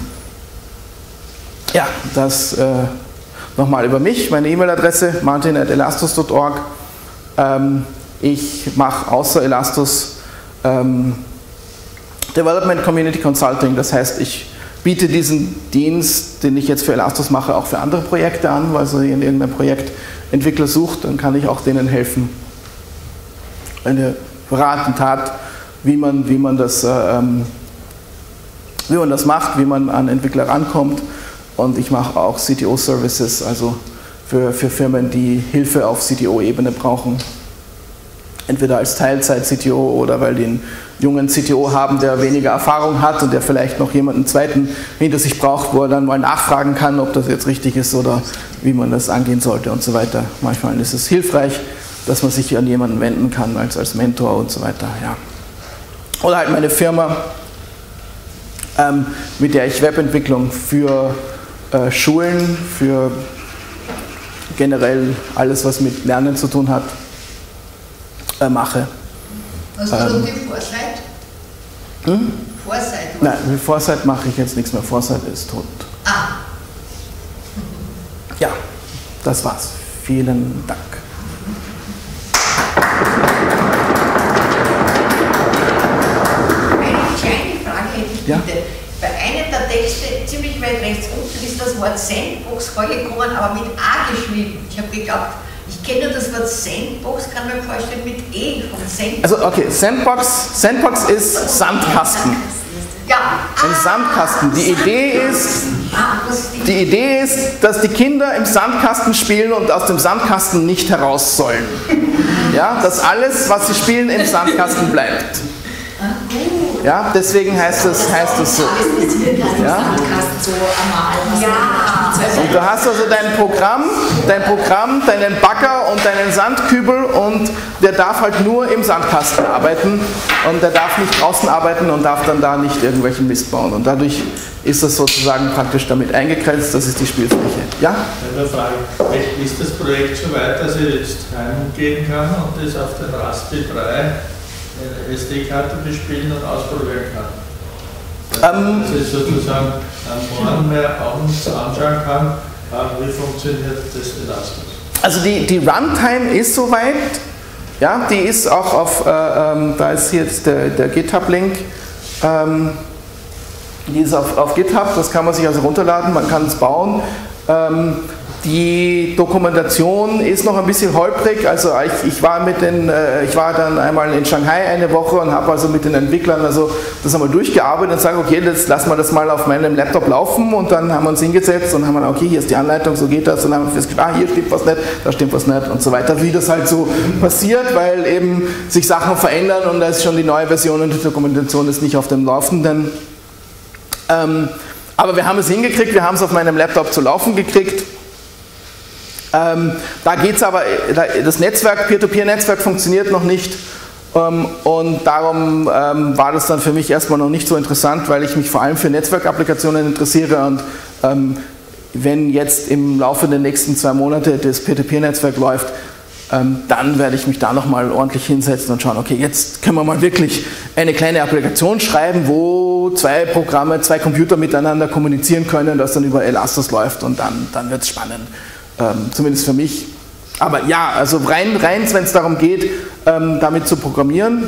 ja, das äh, nochmal über mich, meine E-Mail-Adresse martin.elastus.org. Ähm, ich mache außer Elastus ähm, Development Community Consulting, das heißt, ich biete diesen Dienst, den ich jetzt für Elastos mache, auch für andere Projekte an, weil sie in irgendeinem Projekt Entwickler sucht, dann kann ich auch denen helfen. Eine Rat Tat, wie man, wie man das äh, ähm, wie man das macht, wie man an Entwickler rankommt und ich mache auch CTO-Services, also für, für Firmen, die Hilfe auf CTO-Ebene brauchen. Entweder als Teilzeit-CTO oder weil die einen jungen CTO haben, der weniger Erfahrung hat und der vielleicht noch jemanden zweiten hinter sich braucht, wo er dann mal nachfragen kann, ob das jetzt richtig ist oder wie man das angehen sollte und so weiter. Manchmal ist es hilfreich, dass man sich an jemanden wenden kann als, als Mentor und so weiter. Ja. Oder halt meine Firma, ähm, mit der ich Webentwicklung für äh, Schulen, für generell alles, was mit Lernen zu tun hat, äh, mache. Was ähm, tut die Foresight? Hm? Foresight? Nein, mit Foresight mache ich jetzt nichts mehr. Foresight ist tot. Ah. Ja, das war's. Vielen Dank. Eine kleine Frage hätte ich ja? bitte. Bei einem der Texte, ziemlich weit rechts unten, ist das Wort Sandbox vorgekommen, aber mit A geschrieben. Ich habe geglaubt, kenne das Wort Sandbox, kann mir vorstellen mit E von Sandbox. Also okay, Sandbox, Sandbox ist Sandkasten. Ja. Ein ah, Sandkasten. Die Idee ist, die Idee ist, dass die Kinder im Sandkasten spielen und aus dem Sandkasten nicht heraus sollen. Ja, dass alles, was sie spielen, im Sandkasten bleibt. Ja, deswegen heißt es, heißt es so. Ja? Und du hast also dein Programm, dein Programm, deinen Bagger und deinen Sandkübel und der darf halt nur im Sandkasten arbeiten und der darf nicht draußen arbeiten und darf dann da nicht irgendwelchen Mist bauen. Und dadurch ist das sozusagen praktisch damit eingegrenzt, das ist die Spielfläche. Ja? Eine Frage. Ist das Projekt so weit, dass ich jetzt heimgehen kann und das auf den Raspberry 3 SD-Karte bespielen und ausprobieren kann. Ähm, dass ich sozusagen am Morgen mehr abends anschauen kann, wie funktioniert das Elastos. Also die, die Runtime ist soweit, ja, die ist auch auf, äh, ähm, da ist jetzt der, der GitHub-Link, ähm, die ist auf, auf GitHub, das kann man sich also runterladen, man kann es bauen. Ähm, die Dokumentation ist noch ein bisschen holprig. Also ich, ich, war mit den, äh, ich war dann einmal in Shanghai eine Woche und habe also mit den Entwicklern also das einmal durchgearbeitet und sage, okay, jetzt lassen wir das mal auf meinem Laptop laufen und dann haben wir uns hingesetzt und haben wir, okay, hier ist die Anleitung, so geht das und dann haben wir festgestellt, ah, hier stimmt was nicht, da stimmt was nicht und so weiter, wie das halt so passiert, weil eben sich Sachen verändern und da ist schon die neue Version und die Dokumentation ist nicht auf dem Laufenden. Ähm, aber wir haben es hingekriegt, wir haben es auf meinem Laptop zu laufen gekriegt ähm, da geht es aber, das Netzwerk, Peer-to-Peer-Netzwerk funktioniert noch nicht. Ähm, und darum ähm, war das dann für mich erstmal noch nicht so interessant, weil ich mich vor allem für Netzwerkapplikationen interessiere. Und ähm, wenn jetzt im Laufe der nächsten zwei Monate das Peer-to-Peer-Netzwerk läuft, ähm, dann werde ich mich da nochmal ordentlich hinsetzen und schauen, okay, jetzt können wir mal wirklich eine kleine Applikation schreiben, wo zwei Programme, zwei Computer miteinander kommunizieren können, das dann über Elastos läuft und dann, dann wird es spannend ähm, zumindest für mich. Aber ja, also rein, rein wenn es darum geht, ähm, damit zu programmieren,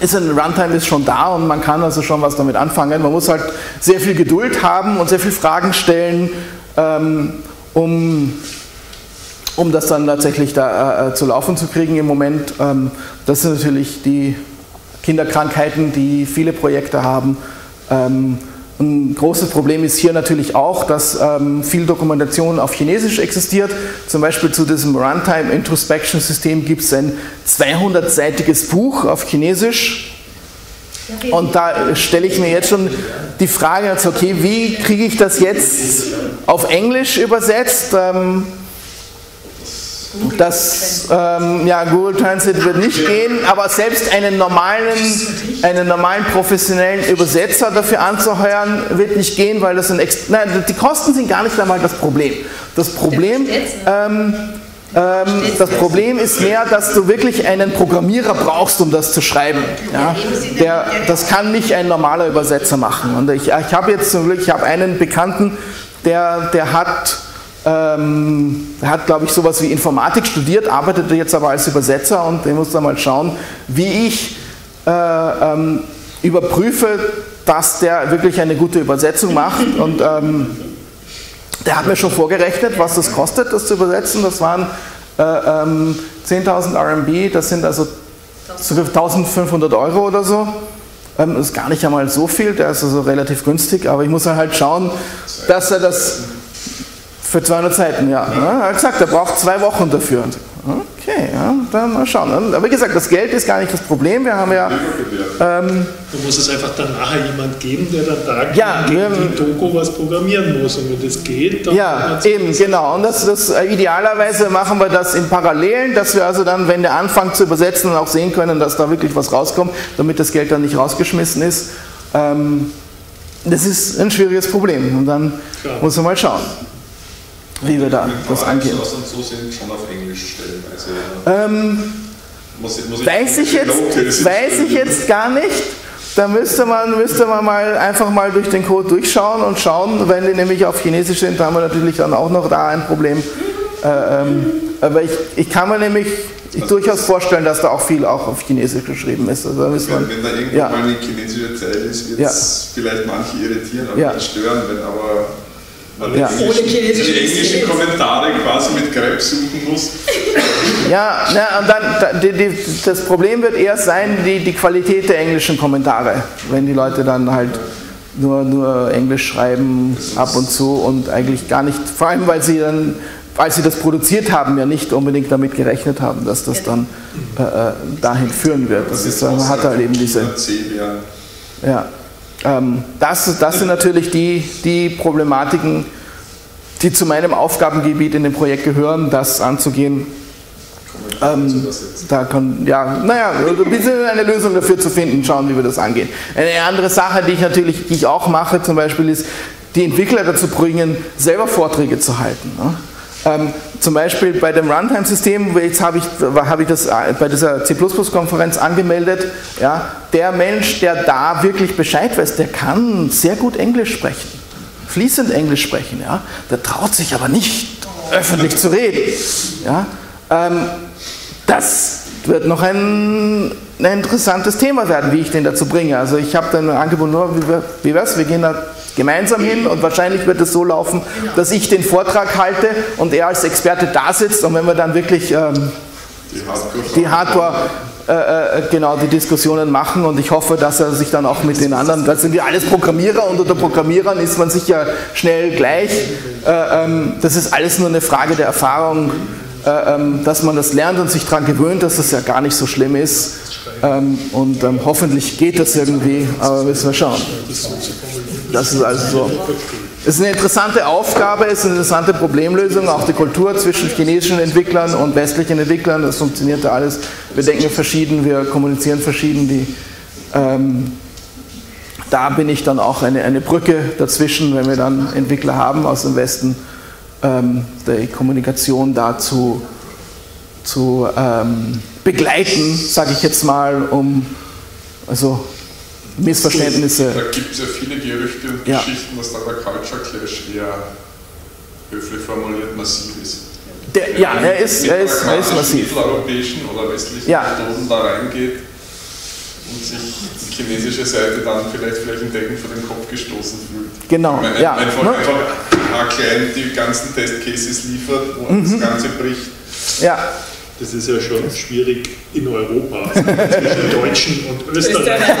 ist ein Runtime ist schon da und man kann also schon was damit anfangen. Man muss halt sehr viel Geduld haben und sehr viel Fragen stellen, ähm, um, um das dann tatsächlich da äh, zu laufen zu kriegen im Moment. Ähm, das sind natürlich die Kinderkrankheiten, die viele Projekte haben. Ähm, ein großes Problem ist hier natürlich auch, dass ähm, viel Dokumentation auf Chinesisch existiert. Zum Beispiel zu diesem Runtime Introspection System gibt es ein 200-seitiges Buch auf Chinesisch. Und da stelle ich mir jetzt schon die Frage, also okay, wie kriege ich das jetzt auf Englisch übersetzt? Ähm, das, ähm, ja, Google Translate wird nicht gehen, aber selbst einen normalen, einen normalen professionellen Übersetzer dafür anzuheuern, wird nicht gehen, weil das sind, nein, die Kosten sind gar nicht einmal das Problem. Das Problem, ähm, ähm, das Problem ist mehr, dass du wirklich einen Programmierer brauchst, um das zu schreiben. Ja? Der, das kann nicht ein normaler Übersetzer machen. Und ich, ich habe jetzt zum Glück, ich habe einen Bekannten, der, der hat ähm, hat, glaube ich, sowas wie Informatik studiert, arbeitet jetzt aber als Übersetzer und ich muss da mal schauen, wie ich äh, ähm, überprüfe, dass der wirklich eine gute Übersetzung macht. Und ähm, der hat mir schon vorgerechnet, was das kostet, das zu übersetzen. Das waren äh, 10.000 ähm, RMB, das sind also 1.500 Euro oder so. Ähm, ist gar nicht einmal so viel, der ist also relativ günstig, aber ich muss halt schauen, dass er das für 200 Seiten, ja. Er hat gesagt, er braucht zwei Wochen dafür. Okay, ja, dann mal schauen. Aber wie gesagt, das Geld ist gar nicht das Problem. Wir haben ja. Ähm, da muss es einfach dann nachher jemand geben, der dann da ja, gegen die Doku was programmieren muss. Und wenn das geht, dann. Ja, eben, genau. Und das, das, äh, idealerweise machen wir das in Parallelen, dass wir also dann, wenn der anfängt zu übersetzen, auch sehen können, dass da wirklich was rauskommt, damit das Geld dann nicht rausgeschmissen ist. Ähm, das ist ein schwieriges Problem. Und dann Klar. muss man mal schauen wie wir da das angehen. Was und so sind schon auf Englisch stellenweise. Ähm, muss, muss ich weiß, ich jetzt, weiß ich jetzt gar nicht. Da müsste man, müsste man mal einfach mal durch den Code durchschauen und schauen, wenn die nämlich auf Chinesisch sind, haben wir natürlich dann auch noch da ein Problem. Äh, ähm, aber ich, ich kann mir nämlich also durchaus vorstellen, dass da auch viel auch auf Chinesisch geschrieben ist. Also wenn, man, wenn, da irgendwo ja. mal eine chinesische Zeile ist, wird es ja. vielleicht manche irritieren oder ja. stören, wenn aber weil ja. ohne chinesische die englischen Kommentare quasi mit Krebs suchen muss. Ja, ja und dann die, die, das Problem wird eher sein, die, die Qualität der englischen Kommentare, wenn die Leute dann halt nur, nur Englisch schreiben ab und zu und eigentlich gar nicht, vor allem weil sie dann, als sie das produziert haben, ja nicht unbedingt damit gerechnet haben, dass das dann äh, äh dahin führen wird. Das ist, man hat halt eben diese. Ja. Ähm, das, das sind natürlich die, die Problematiken, die zu meinem Aufgabengebiet in dem Projekt gehören, das anzugehen. Ähm, da kann, ja, naja, bisschen eine Lösung dafür zu finden, schauen, wie wir das angehen. Eine andere Sache, die ich natürlich, die ich auch mache, zum Beispiel, ist, die Entwickler dazu bringen, selber Vorträge zu halten. Ne? Ähm, zum Beispiel bei dem Runtime-System, jetzt habe ich, hab ich das äh, bei dieser C++-Konferenz angemeldet, ja, der Mensch, der da wirklich Bescheid weiß, der kann sehr gut Englisch sprechen, fließend Englisch sprechen, ja, der traut sich aber nicht, öffentlich zu reden. Ja. Ähm, das wird noch ein, ein, interessantes Thema werden, wie ich den dazu bringe. Also ich habe dann ein Angebot, nur, wie, wie wär's, wir gehen da gemeinsam hin und wahrscheinlich wird es so laufen, dass ich den Vortrag halte und er als Experte da sitzt und wenn wir dann wirklich ähm, die Hardware, äh, äh, genau die Diskussionen machen und ich hoffe, dass er sich dann auch mit den anderen, da sind wir alles Programmierer und unter Programmierern ist man sicher schnell gleich. Äh, ähm, das ist alles nur eine Frage der Erfahrung, dass man das lernt und sich daran gewöhnt, dass das ja gar nicht so schlimm ist. Ähm, und ähm, hoffentlich geht das irgendwie, aber müssen wir schauen. Das ist also so. Es ist eine interessante Aufgabe, es ist eine interessante Problemlösung, auch die Kultur zwischen chinesischen Entwicklern und westlichen Entwicklern, das funktioniert da alles. Wir denken verschieden, wir kommunizieren verschieden. Die, ähm, da bin ich dann auch eine, eine Brücke dazwischen, wenn wir dann Entwickler haben aus dem Westen, ähm, die Kommunikation dazu zu ähm, begleiten, sage ich jetzt mal, um also Missverständnisse. Da gibt es ja viele Gerüchte und ja. Geschichten, dass da der Culture Clash eher höflich formuliert massiv ist. Der, ja, er ist, er ist, er ist massiv. mitteleuropäischen oder westlichen ja. Methoden da reingeht und sich die chinesische Seite dann vielleicht flächendeckend vor den Kopf gestoßen fühlt. Genau, meine, ja. Einfach, ne? einfach klein die ganzen Testcases liefert, wo mhm. das Ganze bricht. Ja, das ist ja schon schwierig in Europa, also zwischen Deutschen und Österreichern.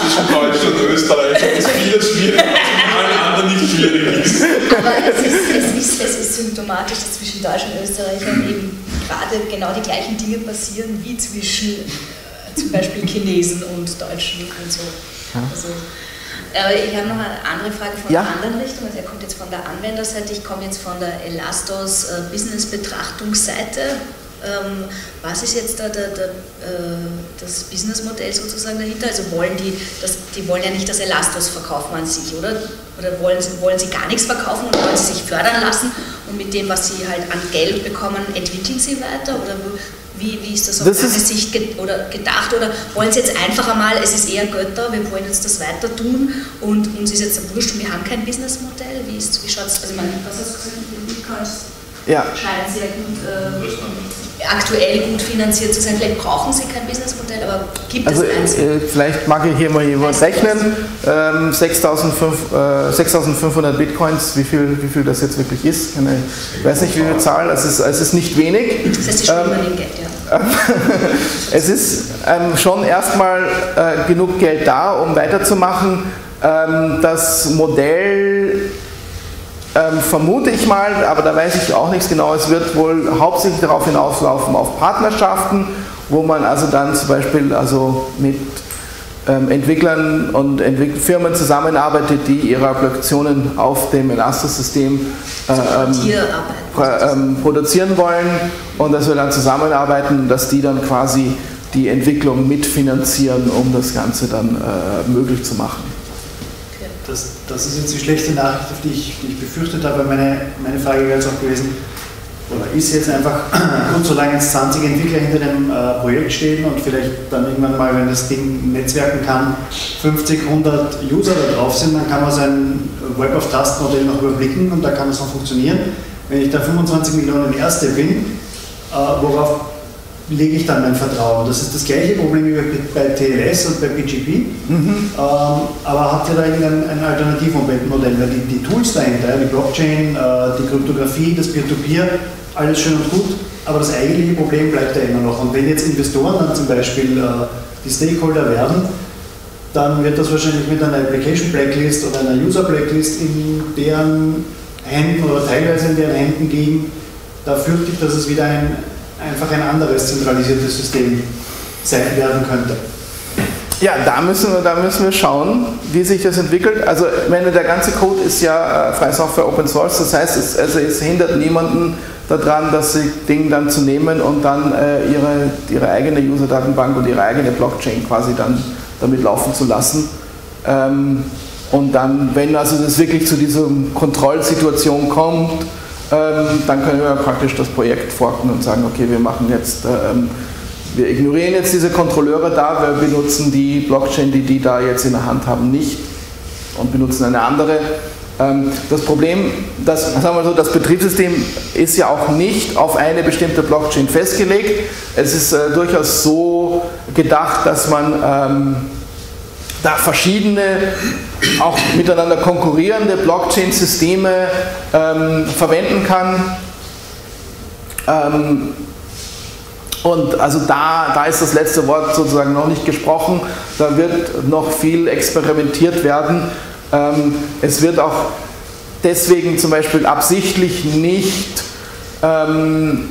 zwischen Deutschen und Österreichern ist vieles schwierig, was allen anderen nicht schwierig ist. Aber es ist, es, ist, es ist symptomatisch, dass zwischen Deutschen und Österreichern eben gerade genau die gleichen Dinge passieren wie zwischen zum Beispiel Chinesen und Deutschen und so. Also, aber ich habe noch eine andere Frage von ja. einer anderen Richtung. Also er kommt jetzt von der Anwenderseite, ich komme jetzt von der Elastos äh, Business Betrachtungsseite. Ähm, was ist jetzt da der, der, äh, das Businessmodell sozusagen dahinter? Also wollen die, das, die wollen ja nicht das Elastos verkaufen an sich, oder? Oder wollen sie, wollen sie gar nichts verkaufen und wollen sie sich fördern lassen und mit dem, was sie halt an Geld bekommen, entwickeln sie weiter? Oder wie, wie ist das auf das lange Sicht ge oder gedacht? Oder wollen Sie jetzt einfach einmal, es ist eher Götter, wir wollen jetzt das weiter tun und uns ist jetzt ein Wurscht und wir haben kein Businessmodell? Wie, wie schaut es, also ich meine, was hast du gesagt, ja. scheinen sehr gut... Äh, aktuell gut finanziert zu sein. Vielleicht brauchen sie kein Businessmodell, aber gibt also, es eins? Äh, vielleicht mag ich hier mal jemand rechnen. Ähm, 6500 äh, Bitcoins, wie viel, wie viel das jetzt wirklich ist. Ich weiß nicht, wie viel Zahl, es ist, es ist nicht wenig. Das heißt, die ähm, Geld, ja. es ist ähm, schon erstmal äh, genug Geld da, um weiterzumachen. Ähm, das Modell ähm, vermute ich mal, aber da weiß ich auch nichts genau, es wird wohl hauptsächlich darauf hinauslaufen, auf Partnerschaften, wo man also dann zum Beispiel also mit ähm, Entwicklern und Entwick Firmen zusammenarbeitet, die ihre Applikationen auf dem Elastos-System äh, ähm, ähm, produzieren wollen und dass wir dann zusammenarbeiten, dass die dann quasi die Entwicklung mitfinanzieren, um das Ganze dann äh, möglich zu machen. Das, das ist jetzt die schlechte Nachricht, auf die ich, die ich befürchtet habe. Meine, meine Frage wäre jetzt auch gewesen, oder ist jetzt einfach gut, solange jetzt 20 Entwickler hinter dem äh, Projekt stehen und vielleicht dann irgendwann mal, wenn das Ding netzwerken kann, 50, 100 User da drauf sind, dann kann man sein Web of Task Modell noch überblicken und da kann es noch funktionieren. Wenn ich da 25 Millionen Erste bin, äh, worauf lege ich dann mein Vertrauen. Das ist das gleiche Problem wie bei TLS und bei PGP, mhm. ähm, aber habt ihr da irgendein ein Alternativmodell? Weil die, die Tools dahinter, die Blockchain, äh, die Kryptographie, das Peer-to-Peer, -Peer, alles schön und gut, aber das eigentliche Problem bleibt ja immer noch. Und wenn jetzt Investoren dann zum Beispiel äh, die Stakeholder werden, dann wird das wahrscheinlich mit einer Application Blacklist oder einer User Blacklist in deren Händen oder teilweise in deren Händen liegen. Da fürchte ich, dass es wieder ein einfach ein anderes zentralisiertes System sein werden könnte. Ja, da müssen, wir, da müssen wir schauen, wie sich das entwickelt. Also, meine, der ganze Code ist ja äh, freie Software Open Source, das heißt, es, also es hindert niemanden daran, das Ding dann zu nehmen und dann äh, ihre, ihre eigene User-Datenbank und ihre eigene Blockchain quasi dann damit laufen zu lassen. Ähm, und dann, wenn also das wirklich zu dieser Kontrollsituation kommt, ähm, dann können wir praktisch das Projekt forken und sagen, okay, wir machen jetzt, ähm, wir ignorieren jetzt diese Kontrolleure da, wir benutzen die Blockchain, die die da jetzt in der Hand haben, nicht und benutzen eine andere. Ähm, das Problem, das, sagen wir so, das Betriebssystem ist ja auch nicht auf eine bestimmte Blockchain festgelegt. Es ist äh, durchaus so gedacht, dass man ähm, da verschiedene, auch miteinander konkurrierende Blockchain-Systeme ähm, verwenden kann. Ähm, und also da, da ist das letzte Wort sozusagen noch nicht gesprochen. Da wird noch viel experimentiert werden. Ähm, es wird auch deswegen zum Beispiel absichtlich nicht ähm,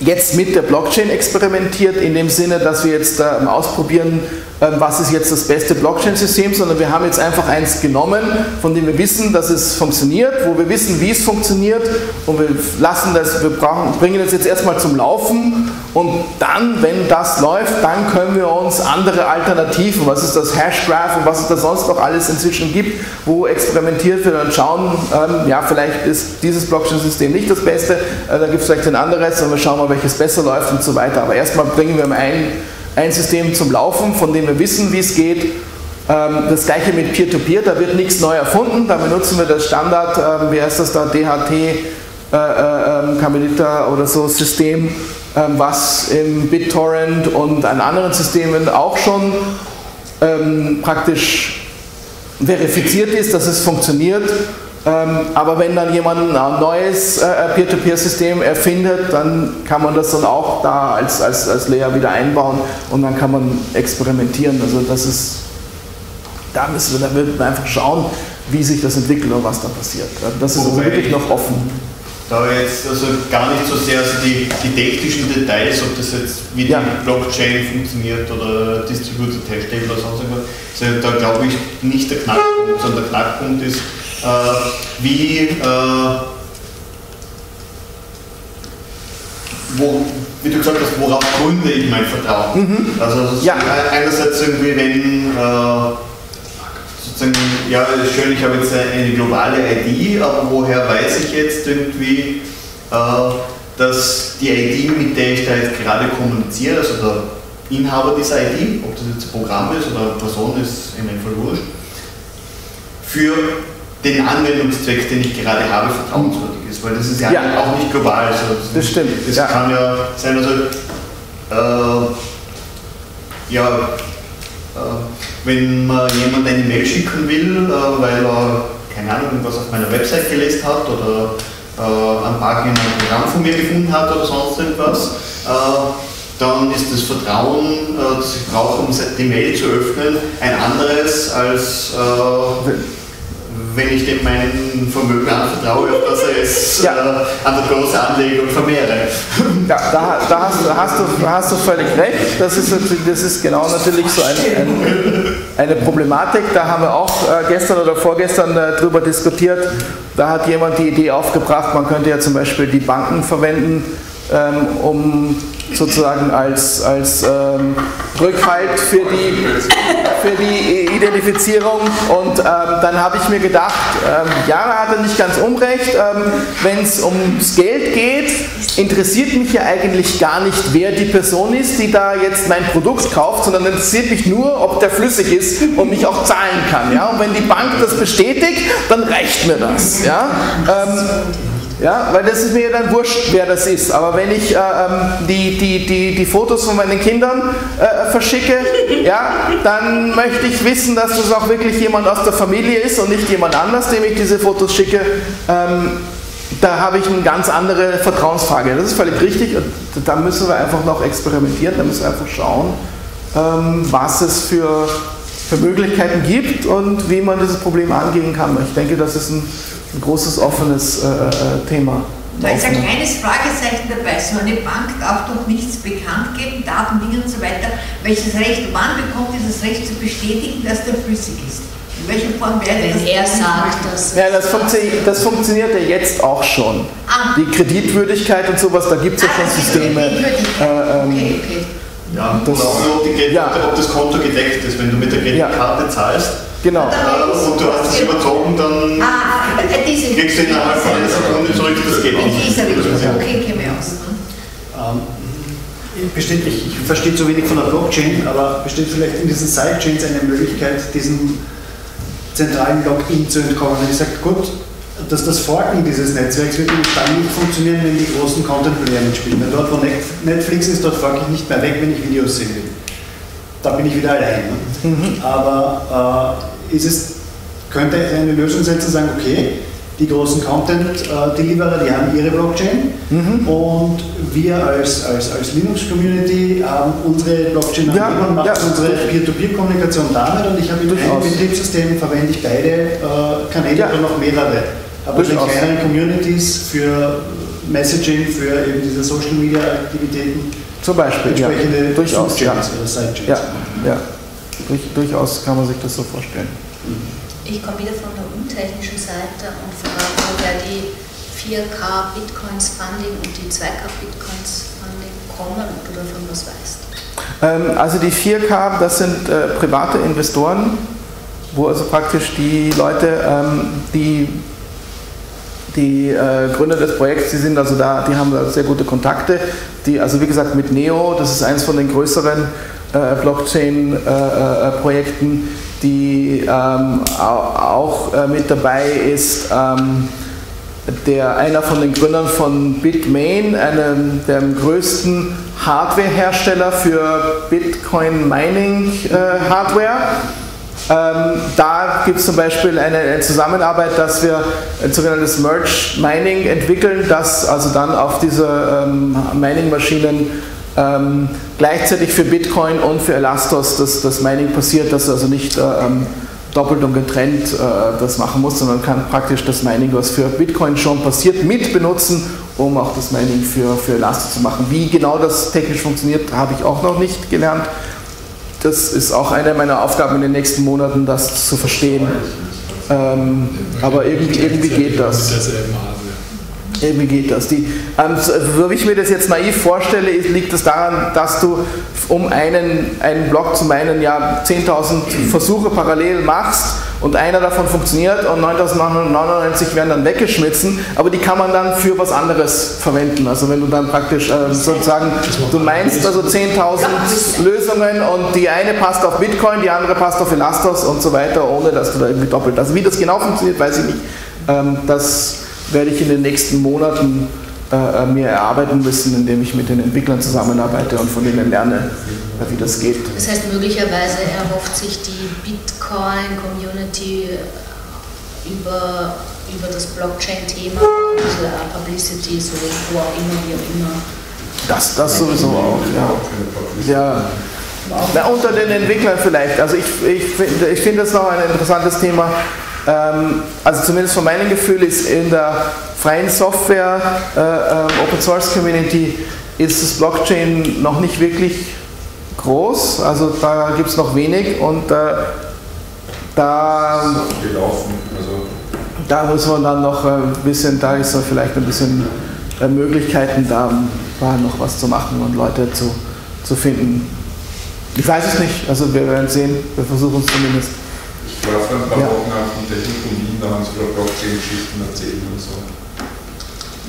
jetzt mit der Blockchain experimentiert, in dem Sinne, dass wir jetzt äh, ausprobieren, was ist jetzt das beste Blockchain-System, sondern wir haben jetzt einfach eins genommen, von dem wir wissen, dass es funktioniert, wo wir wissen, wie es funktioniert. Und wir lassen das, wir brauchen, bringen das jetzt erstmal zum Laufen. Und dann, wenn das läuft, dann können wir uns andere Alternativen, was ist das Hashgraph und was es da sonst noch alles inzwischen gibt, wo experimentiert wird und schauen, ähm, ja, vielleicht ist dieses Blockchain-System nicht das Beste, äh, da gibt es vielleicht ein anderes und wir schauen mal, welches besser läuft und so weiter. Aber erstmal bringen wir ein, ein System zum Laufen, von dem wir wissen, wie es geht. Ähm, das gleiche mit Peer-to-Peer, -Peer, da wird nichts neu erfunden, da benutzen wir das Standard, ähm, wie heißt das da, DHT, äh, äh, Carmelita oder so System, ähm, was im BitTorrent und an anderen Systemen auch schon ähm, praktisch verifiziert ist, dass es funktioniert. Ähm, aber wenn dann jemand ein neues äh, Peer-to-Peer-System erfindet, dann kann man das dann auch da als, als, als Layer wieder einbauen und dann kann man experimentieren. Also das ist, da müssen wir, da wird man einfach schauen, wie sich das entwickelt und was da passiert. Das ist also wirklich noch offen da jetzt also gar nicht so sehr also die, die technischen Details, ob das jetzt wie die Blockchain funktioniert oder Distributed Hashtag oder sonst irgendwas, also da glaube ich nicht der Knackpunkt, sondern der Knackpunkt ist, wie, äh, wo, wie du gesagt hast, worauf gründe ich mein Vertrauen? Mhm. Also ja. einerseits irgendwie, wenn äh, sozusagen, ja, ist schön, ich habe jetzt eine globale ID, aber woher weiß ich jetzt irgendwie, äh, dass die ID, mit der ich da jetzt gerade kommuniziere, also der Inhaber dieser ID, ob das jetzt ein Programm ist oder eine Person, ist in dem Fall wurscht, für den Anwendungszweck, den ich gerade habe, vertrauenswürdig ist. weil das ist ja, ja. auch nicht global. Also das stimmt. Es ja. kann ja sein, also äh, ja, äh, wenn man jemand eine Mail schicken will, äh, weil er, keine Ahnung, was auf meiner Website gelesen hat oder äh, ein Bug in einem Programm von mir gefunden hat oder sonst irgendwas, äh, dann ist das Vertrauen, äh, das ich brauche, um die Mail zu öffnen, ein anderes als wenn ich dem meinen Vermögen anvertraue, dass er es ja. äh, an der Börse anlege und vermehre. Ja, da, da, hast, hast, du, hast du völlig recht. Das ist, das ist genau natürlich so ein, ein, eine Problematik. Da haben wir auch äh, gestern oder vorgestern äh, darüber diskutiert. Da hat jemand die Idee aufgebracht, man könnte ja zum Beispiel die Banken verwenden, ähm, um sozusagen als, als ähm, Rückhalt für die, für die Identifizierung. Und ähm, dann habe ich mir gedacht, ähm, Jara hatte nicht ganz unrecht, ähm, wenn es ums Geld geht, interessiert mich ja eigentlich gar nicht, wer die Person ist, die da jetzt mein Produkt kauft, sondern interessiert mich nur, ob der flüssig ist und mich auch zahlen kann. Ja? Und wenn die Bank das bestätigt, dann reicht mir das. Ja? Ähm, ja, weil das ist mir dann wurscht, wer das ist. Aber wenn ich äh, ähm, die, die, die, die Fotos von meinen Kindern äh, verschicke, ja, dann möchte ich wissen, dass das auch wirklich jemand aus der Familie ist und nicht jemand anders, dem ich diese Fotos schicke. Ähm, da habe ich eine ganz andere Vertrauensfrage. Das ist völlig richtig und da müssen wir einfach noch experimentieren, da müssen wir einfach schauen, ähm, was es für, für Möglichkeiten gibt und wie man dieses Problem angehen kann. Ich denke, das ist ein ein großes offenes äh, äh, Thema. Da ist ein kleines Fragezeichen dabei. So eine Bank darf doch nichts bekannt geben, Daten, Dinge und so weiter. Welches Recht, wann bekommt dieses Recht zu bestätigen, dass der flüssig ist? In welcher Form wäre Wenn das? er sagt, dass. Ja, das, funktio das funktioniert ja jetzt auch schon. Ah. Die Kreditwürdigkeit und sowas, da gibt es ja ah, schon Systeme. Äh, ähm, okay, okay. Ja, das, auch nur, die, ja. ob das Konto gedeckt ist, wenn du mit der Kreditkarte ja. zahlst Genau. und du hast es überzogen, dann ah, diese kriegst du innerhalb von einer Sekunde zurück, das geht nicht. In dieser Richtung, okay, käme aus. Ähm, besteht, ich, ich verstehe zu wenig von der Blockchain, aber besteht vielleicht in diesen Sidechains eine Möglichkeit, diesem zentralen Login zu entkommen? Wenn ich sage, gut, dass das Forken dieses Netzwerks wird dann nicht funktionieren, wenn die großen Content-Player mitspielen. Weil dort, wo Netflix ist, dort forke ich nicht mehr weg, wenn ich Videos sehen will. Da bin ich wieder allein. Ne? Mhm. Aber äh, ist es, könnte eine Lösung sein zu sagen, okay, die großen Content-Deliverer, die haben ihre Blockchain mhm. und wir als, als, als Linux-Community haben unsere Blockchain ja, und machen ja. unsere Peer-to-Peer-Kommunikation damit und ich habe in einem Betriebssystem verwende ich beide äh, Kanäle ja. oder noch mehrere. Aber in kleineren Communities für Messaging, für eben diese Social-Media-Aktivitäten zum Beispiel, entsprechende ja. durchaus, ja. oder Sidechains. Ja, ja. Durch, durchaus kann man sich das so vorstellen. Ich komme wieder von der untechnischen Seite und frage, woher die 4K Bitcoins Funding und die 2K Bitcoins Funding kommen und du davon was weißt. Ähm, also die 4K, das sind äh, private Investoren, wo also praktisch die Leute, ähm, die die äh, Gründer des Projekts, die sind also da, die haben da sehr gute Kontakte. Die, also wie gesagt mit Neo, das ist eines von den größeren äh, Blockchain-Projekten, äh, äh die ähm, auch äh, mit dabei ist. Ähm, der, einer von den Gründern von Bitmain, einem der größten Hardware-Hersteller für Bitcoin Mining äh, Hardware. Ähm, da gibt es zum Beispiel eine, eine, Zusammenarbeit, dass wir ein sogenanntes Merge Mining entwickeln, das also dann auf diese ähm, Mining-Maschinen ähm, gleichzeitig für Bitcoin und für Elastos das, das Mining passiert, dass du also nicht äh, ähm, doppelt und getrennt äh, das machen musst, sondern kann praktisch das Mining, was für Bitcoin schon passiert, mit benutzen, um auch das Mining für, für Elastos zu machen. Wie genau das technisch funktioniert, habe ich auch noch nicht gelernt. Das ist auch eine meiner Aufgaben in den nächsten Monaten, das zu verstehen. Ähm, aber irgendwie, irgendwie geht das. Wie geht das? Die, ähm, so wie ich mir das jetzt naiv vorstelle, liegt es das daran, dass du, um einen, einen Block zu meinen, ja 10.000 Versuche parallel machst und einer davon funktioniert und 9.999 werden dann weggeschmissen, aber die kann man dann für was anderes verwenden. Also wenn du dann praktisch äh, sozusagen, du meinst also 10.000 Lösungen und die eine passt auf Bitcoin, die andere passt auf Elastos und so weiter, ohne dass du da irgendwie doppelt. Also wie das genau funktioniert, weiß ich nicht. Ähm, das werde ich in den nächsten Monaten äh, mir erarbeiten müssen, indem ich mit den Entwicklern zusammenarbeite und von denen lerne, wie das geht. Das heißt, möglicherweise erhofft sich die Bitcoin-Community über, über das Blockchain-Thema bisschen Publicity, so wo auch immer, wie auch immer. Das, das sowieso auch, ja. ja. Na, unter den Entwicklern vielleicht. Also ich, ich, ich finde das noch ein interessantes Thema. Ähm, also zumindest von meinem Gefühl ist in der freien Software äh, äh, Open Source Community ist das Blockchain noch nicht wirklich groß. Also da gibt es noch wenig und äh, da, also. da muss man dann noch ein bisschen, da ist so vielleicht ein bisschen äh, Möglichkeiten da, da noch was zu machen und Leute zu, zu finden. Ich weiß es nicht, also wir werden sehen, wir versuchen es zumindest. Ich war vor ein paar ja. Wochen auf dem Technik in Wien, da haben sie über Blockchain-Geschichten erzählt und so.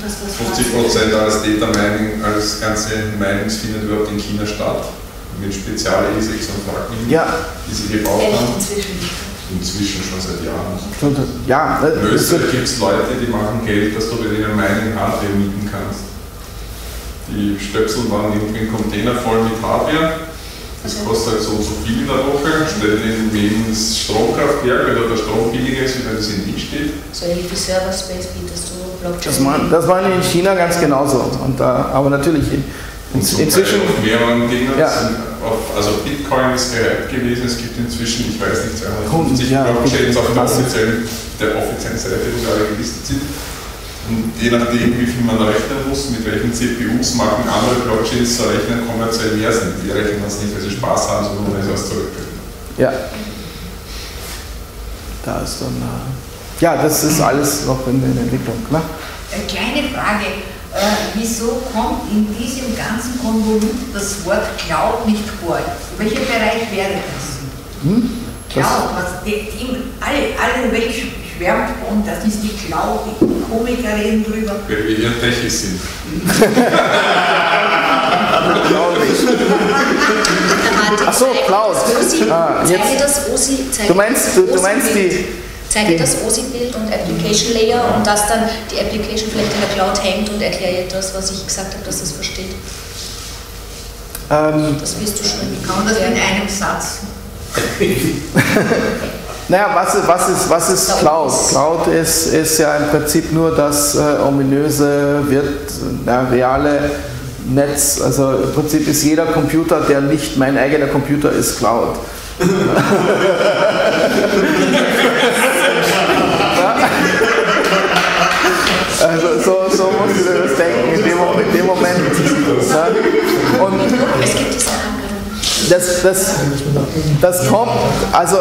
50 Prozent alles Data Mining, alles ganze Minings findet überhaupt in China statt. Mit spezial ASICs und Fragminen, ja. die sie gebaut haben. Inzwischen schon seit Jahren. Ja, in Österreich gibt es Leute, die machen Geld, dass du bei denen Mining Hardware mieten kannst. Die Stöpsel waren irgendwie ein Container voll mit Hardware das kostet halt so und so viel in der Woche, stellen in Wien das Stromkraftwerk, weil da der Strom billiger ist, wie wenn das in Wien steht. So wie viel Server Space bietest du Blockchain? Das waren, das waren in China ganz genauso. Und da, aber natürlich in, in, so inzwischen. Auf mehreren Dingen. Ja. Auf, also Bitcoin ist gehypt gewesen, es gibt inzwischen, ich weiß nicht, 250 ja, Blockchains auf der offiziellen, der offiziellen Seite, wo sie alle gelistet sind. Und je nachdem, wie viel man rechnen muss, mit welchen CPUs machen andere Blockchains zu rechnen, kommerziell mehr sind. Die rechnen das nicht, weil sie Spaß haben, sondern weil sie was zurückkriegen. Ja. Da ist dann. Äh ja, das ist alles noch in, in Entwicklung. Ne? Eine kleine Frage. Äh, wieso kommt in diesem ganzen Konvolut das Wort Cloud nicht vor? Welcher Bereich wäre das? Hm? Cloud, was die, die, alle, alle Welt schwärmt von, das ist die Cloud, die Komiker reden drüber. Weil wir hier Techis sind. Achso, Cloud. Ah, zeige das OSI, zeige du meinst, du, du meinst die. Zeige das OSI-Bild und Application Layer und dass dann die Application vielleicht in der Cloud hängt und erkläre das, was ich gesagt habe, dass es versteht. Ähm, das wirst du schon. Kann man das in einem Satz? naja, was, was, ist, was ist Cloud? Cloud ist, ist ja im Prinzip nur das äh, ominöse, wird, ja, reale Netz. Also im Prinzip ist jeder Computer, der nicht mein eigener Computer ist, Cloud. Also so, so musst du dir das denken in dem, in dem Moment. Ja. Und das, das, das kommt, also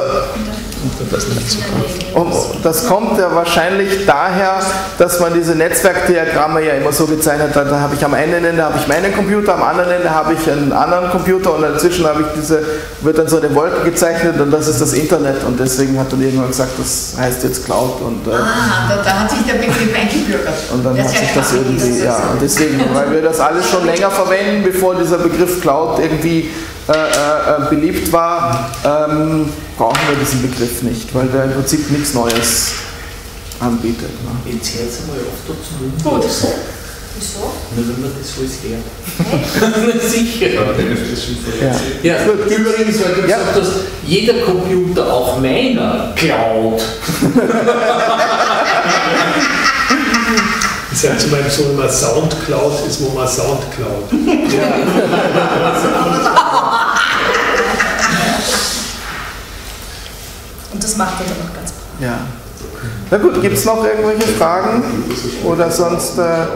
und das kommt ja wahrscheinlich daher, dass man diese Netzwerkdiagramme ja immer so gezeichnet hat. Da habe ich am einen Ende habe ich meinen Computer, am anderen Ende habe ich einen anderen Computer und dazwischen habe ich diese, wird dann so eine Wolke gezeichnet und das ist das Internet und deswegen hat dann irgendwann gesagt, das heißt jetzt Cloud und äh, ah, da, da, hat sich der Begriff eingebürgert. Und dann das hat sich das irgendwie, ja, und deswegen, weil wir das alles schon länger verwenden, bevor dieser Begriff Cloud irgendwie äh, äh, beliebt war, ähm, brauchen wir diesen Begriff nicht, weil der im Prinzip nichts Neues anbietet. Ne? Jetzt hört es einmal oft dazu. Gut. Wieso? Nur wenn man das alles lernt. Sicher. Ja. ja. Übrigens, weil du ja. gesagt hast, jeder Computer, auch meiner, klaut. Ich sage zu meinem Sohn immer, Soundcloud ist, wo man Sound klaut. Ja. Und das macht er dann auch ganz brav. Ja. Na gut, gibt es noch irgendwelche Fragen? Oder sonst. Äh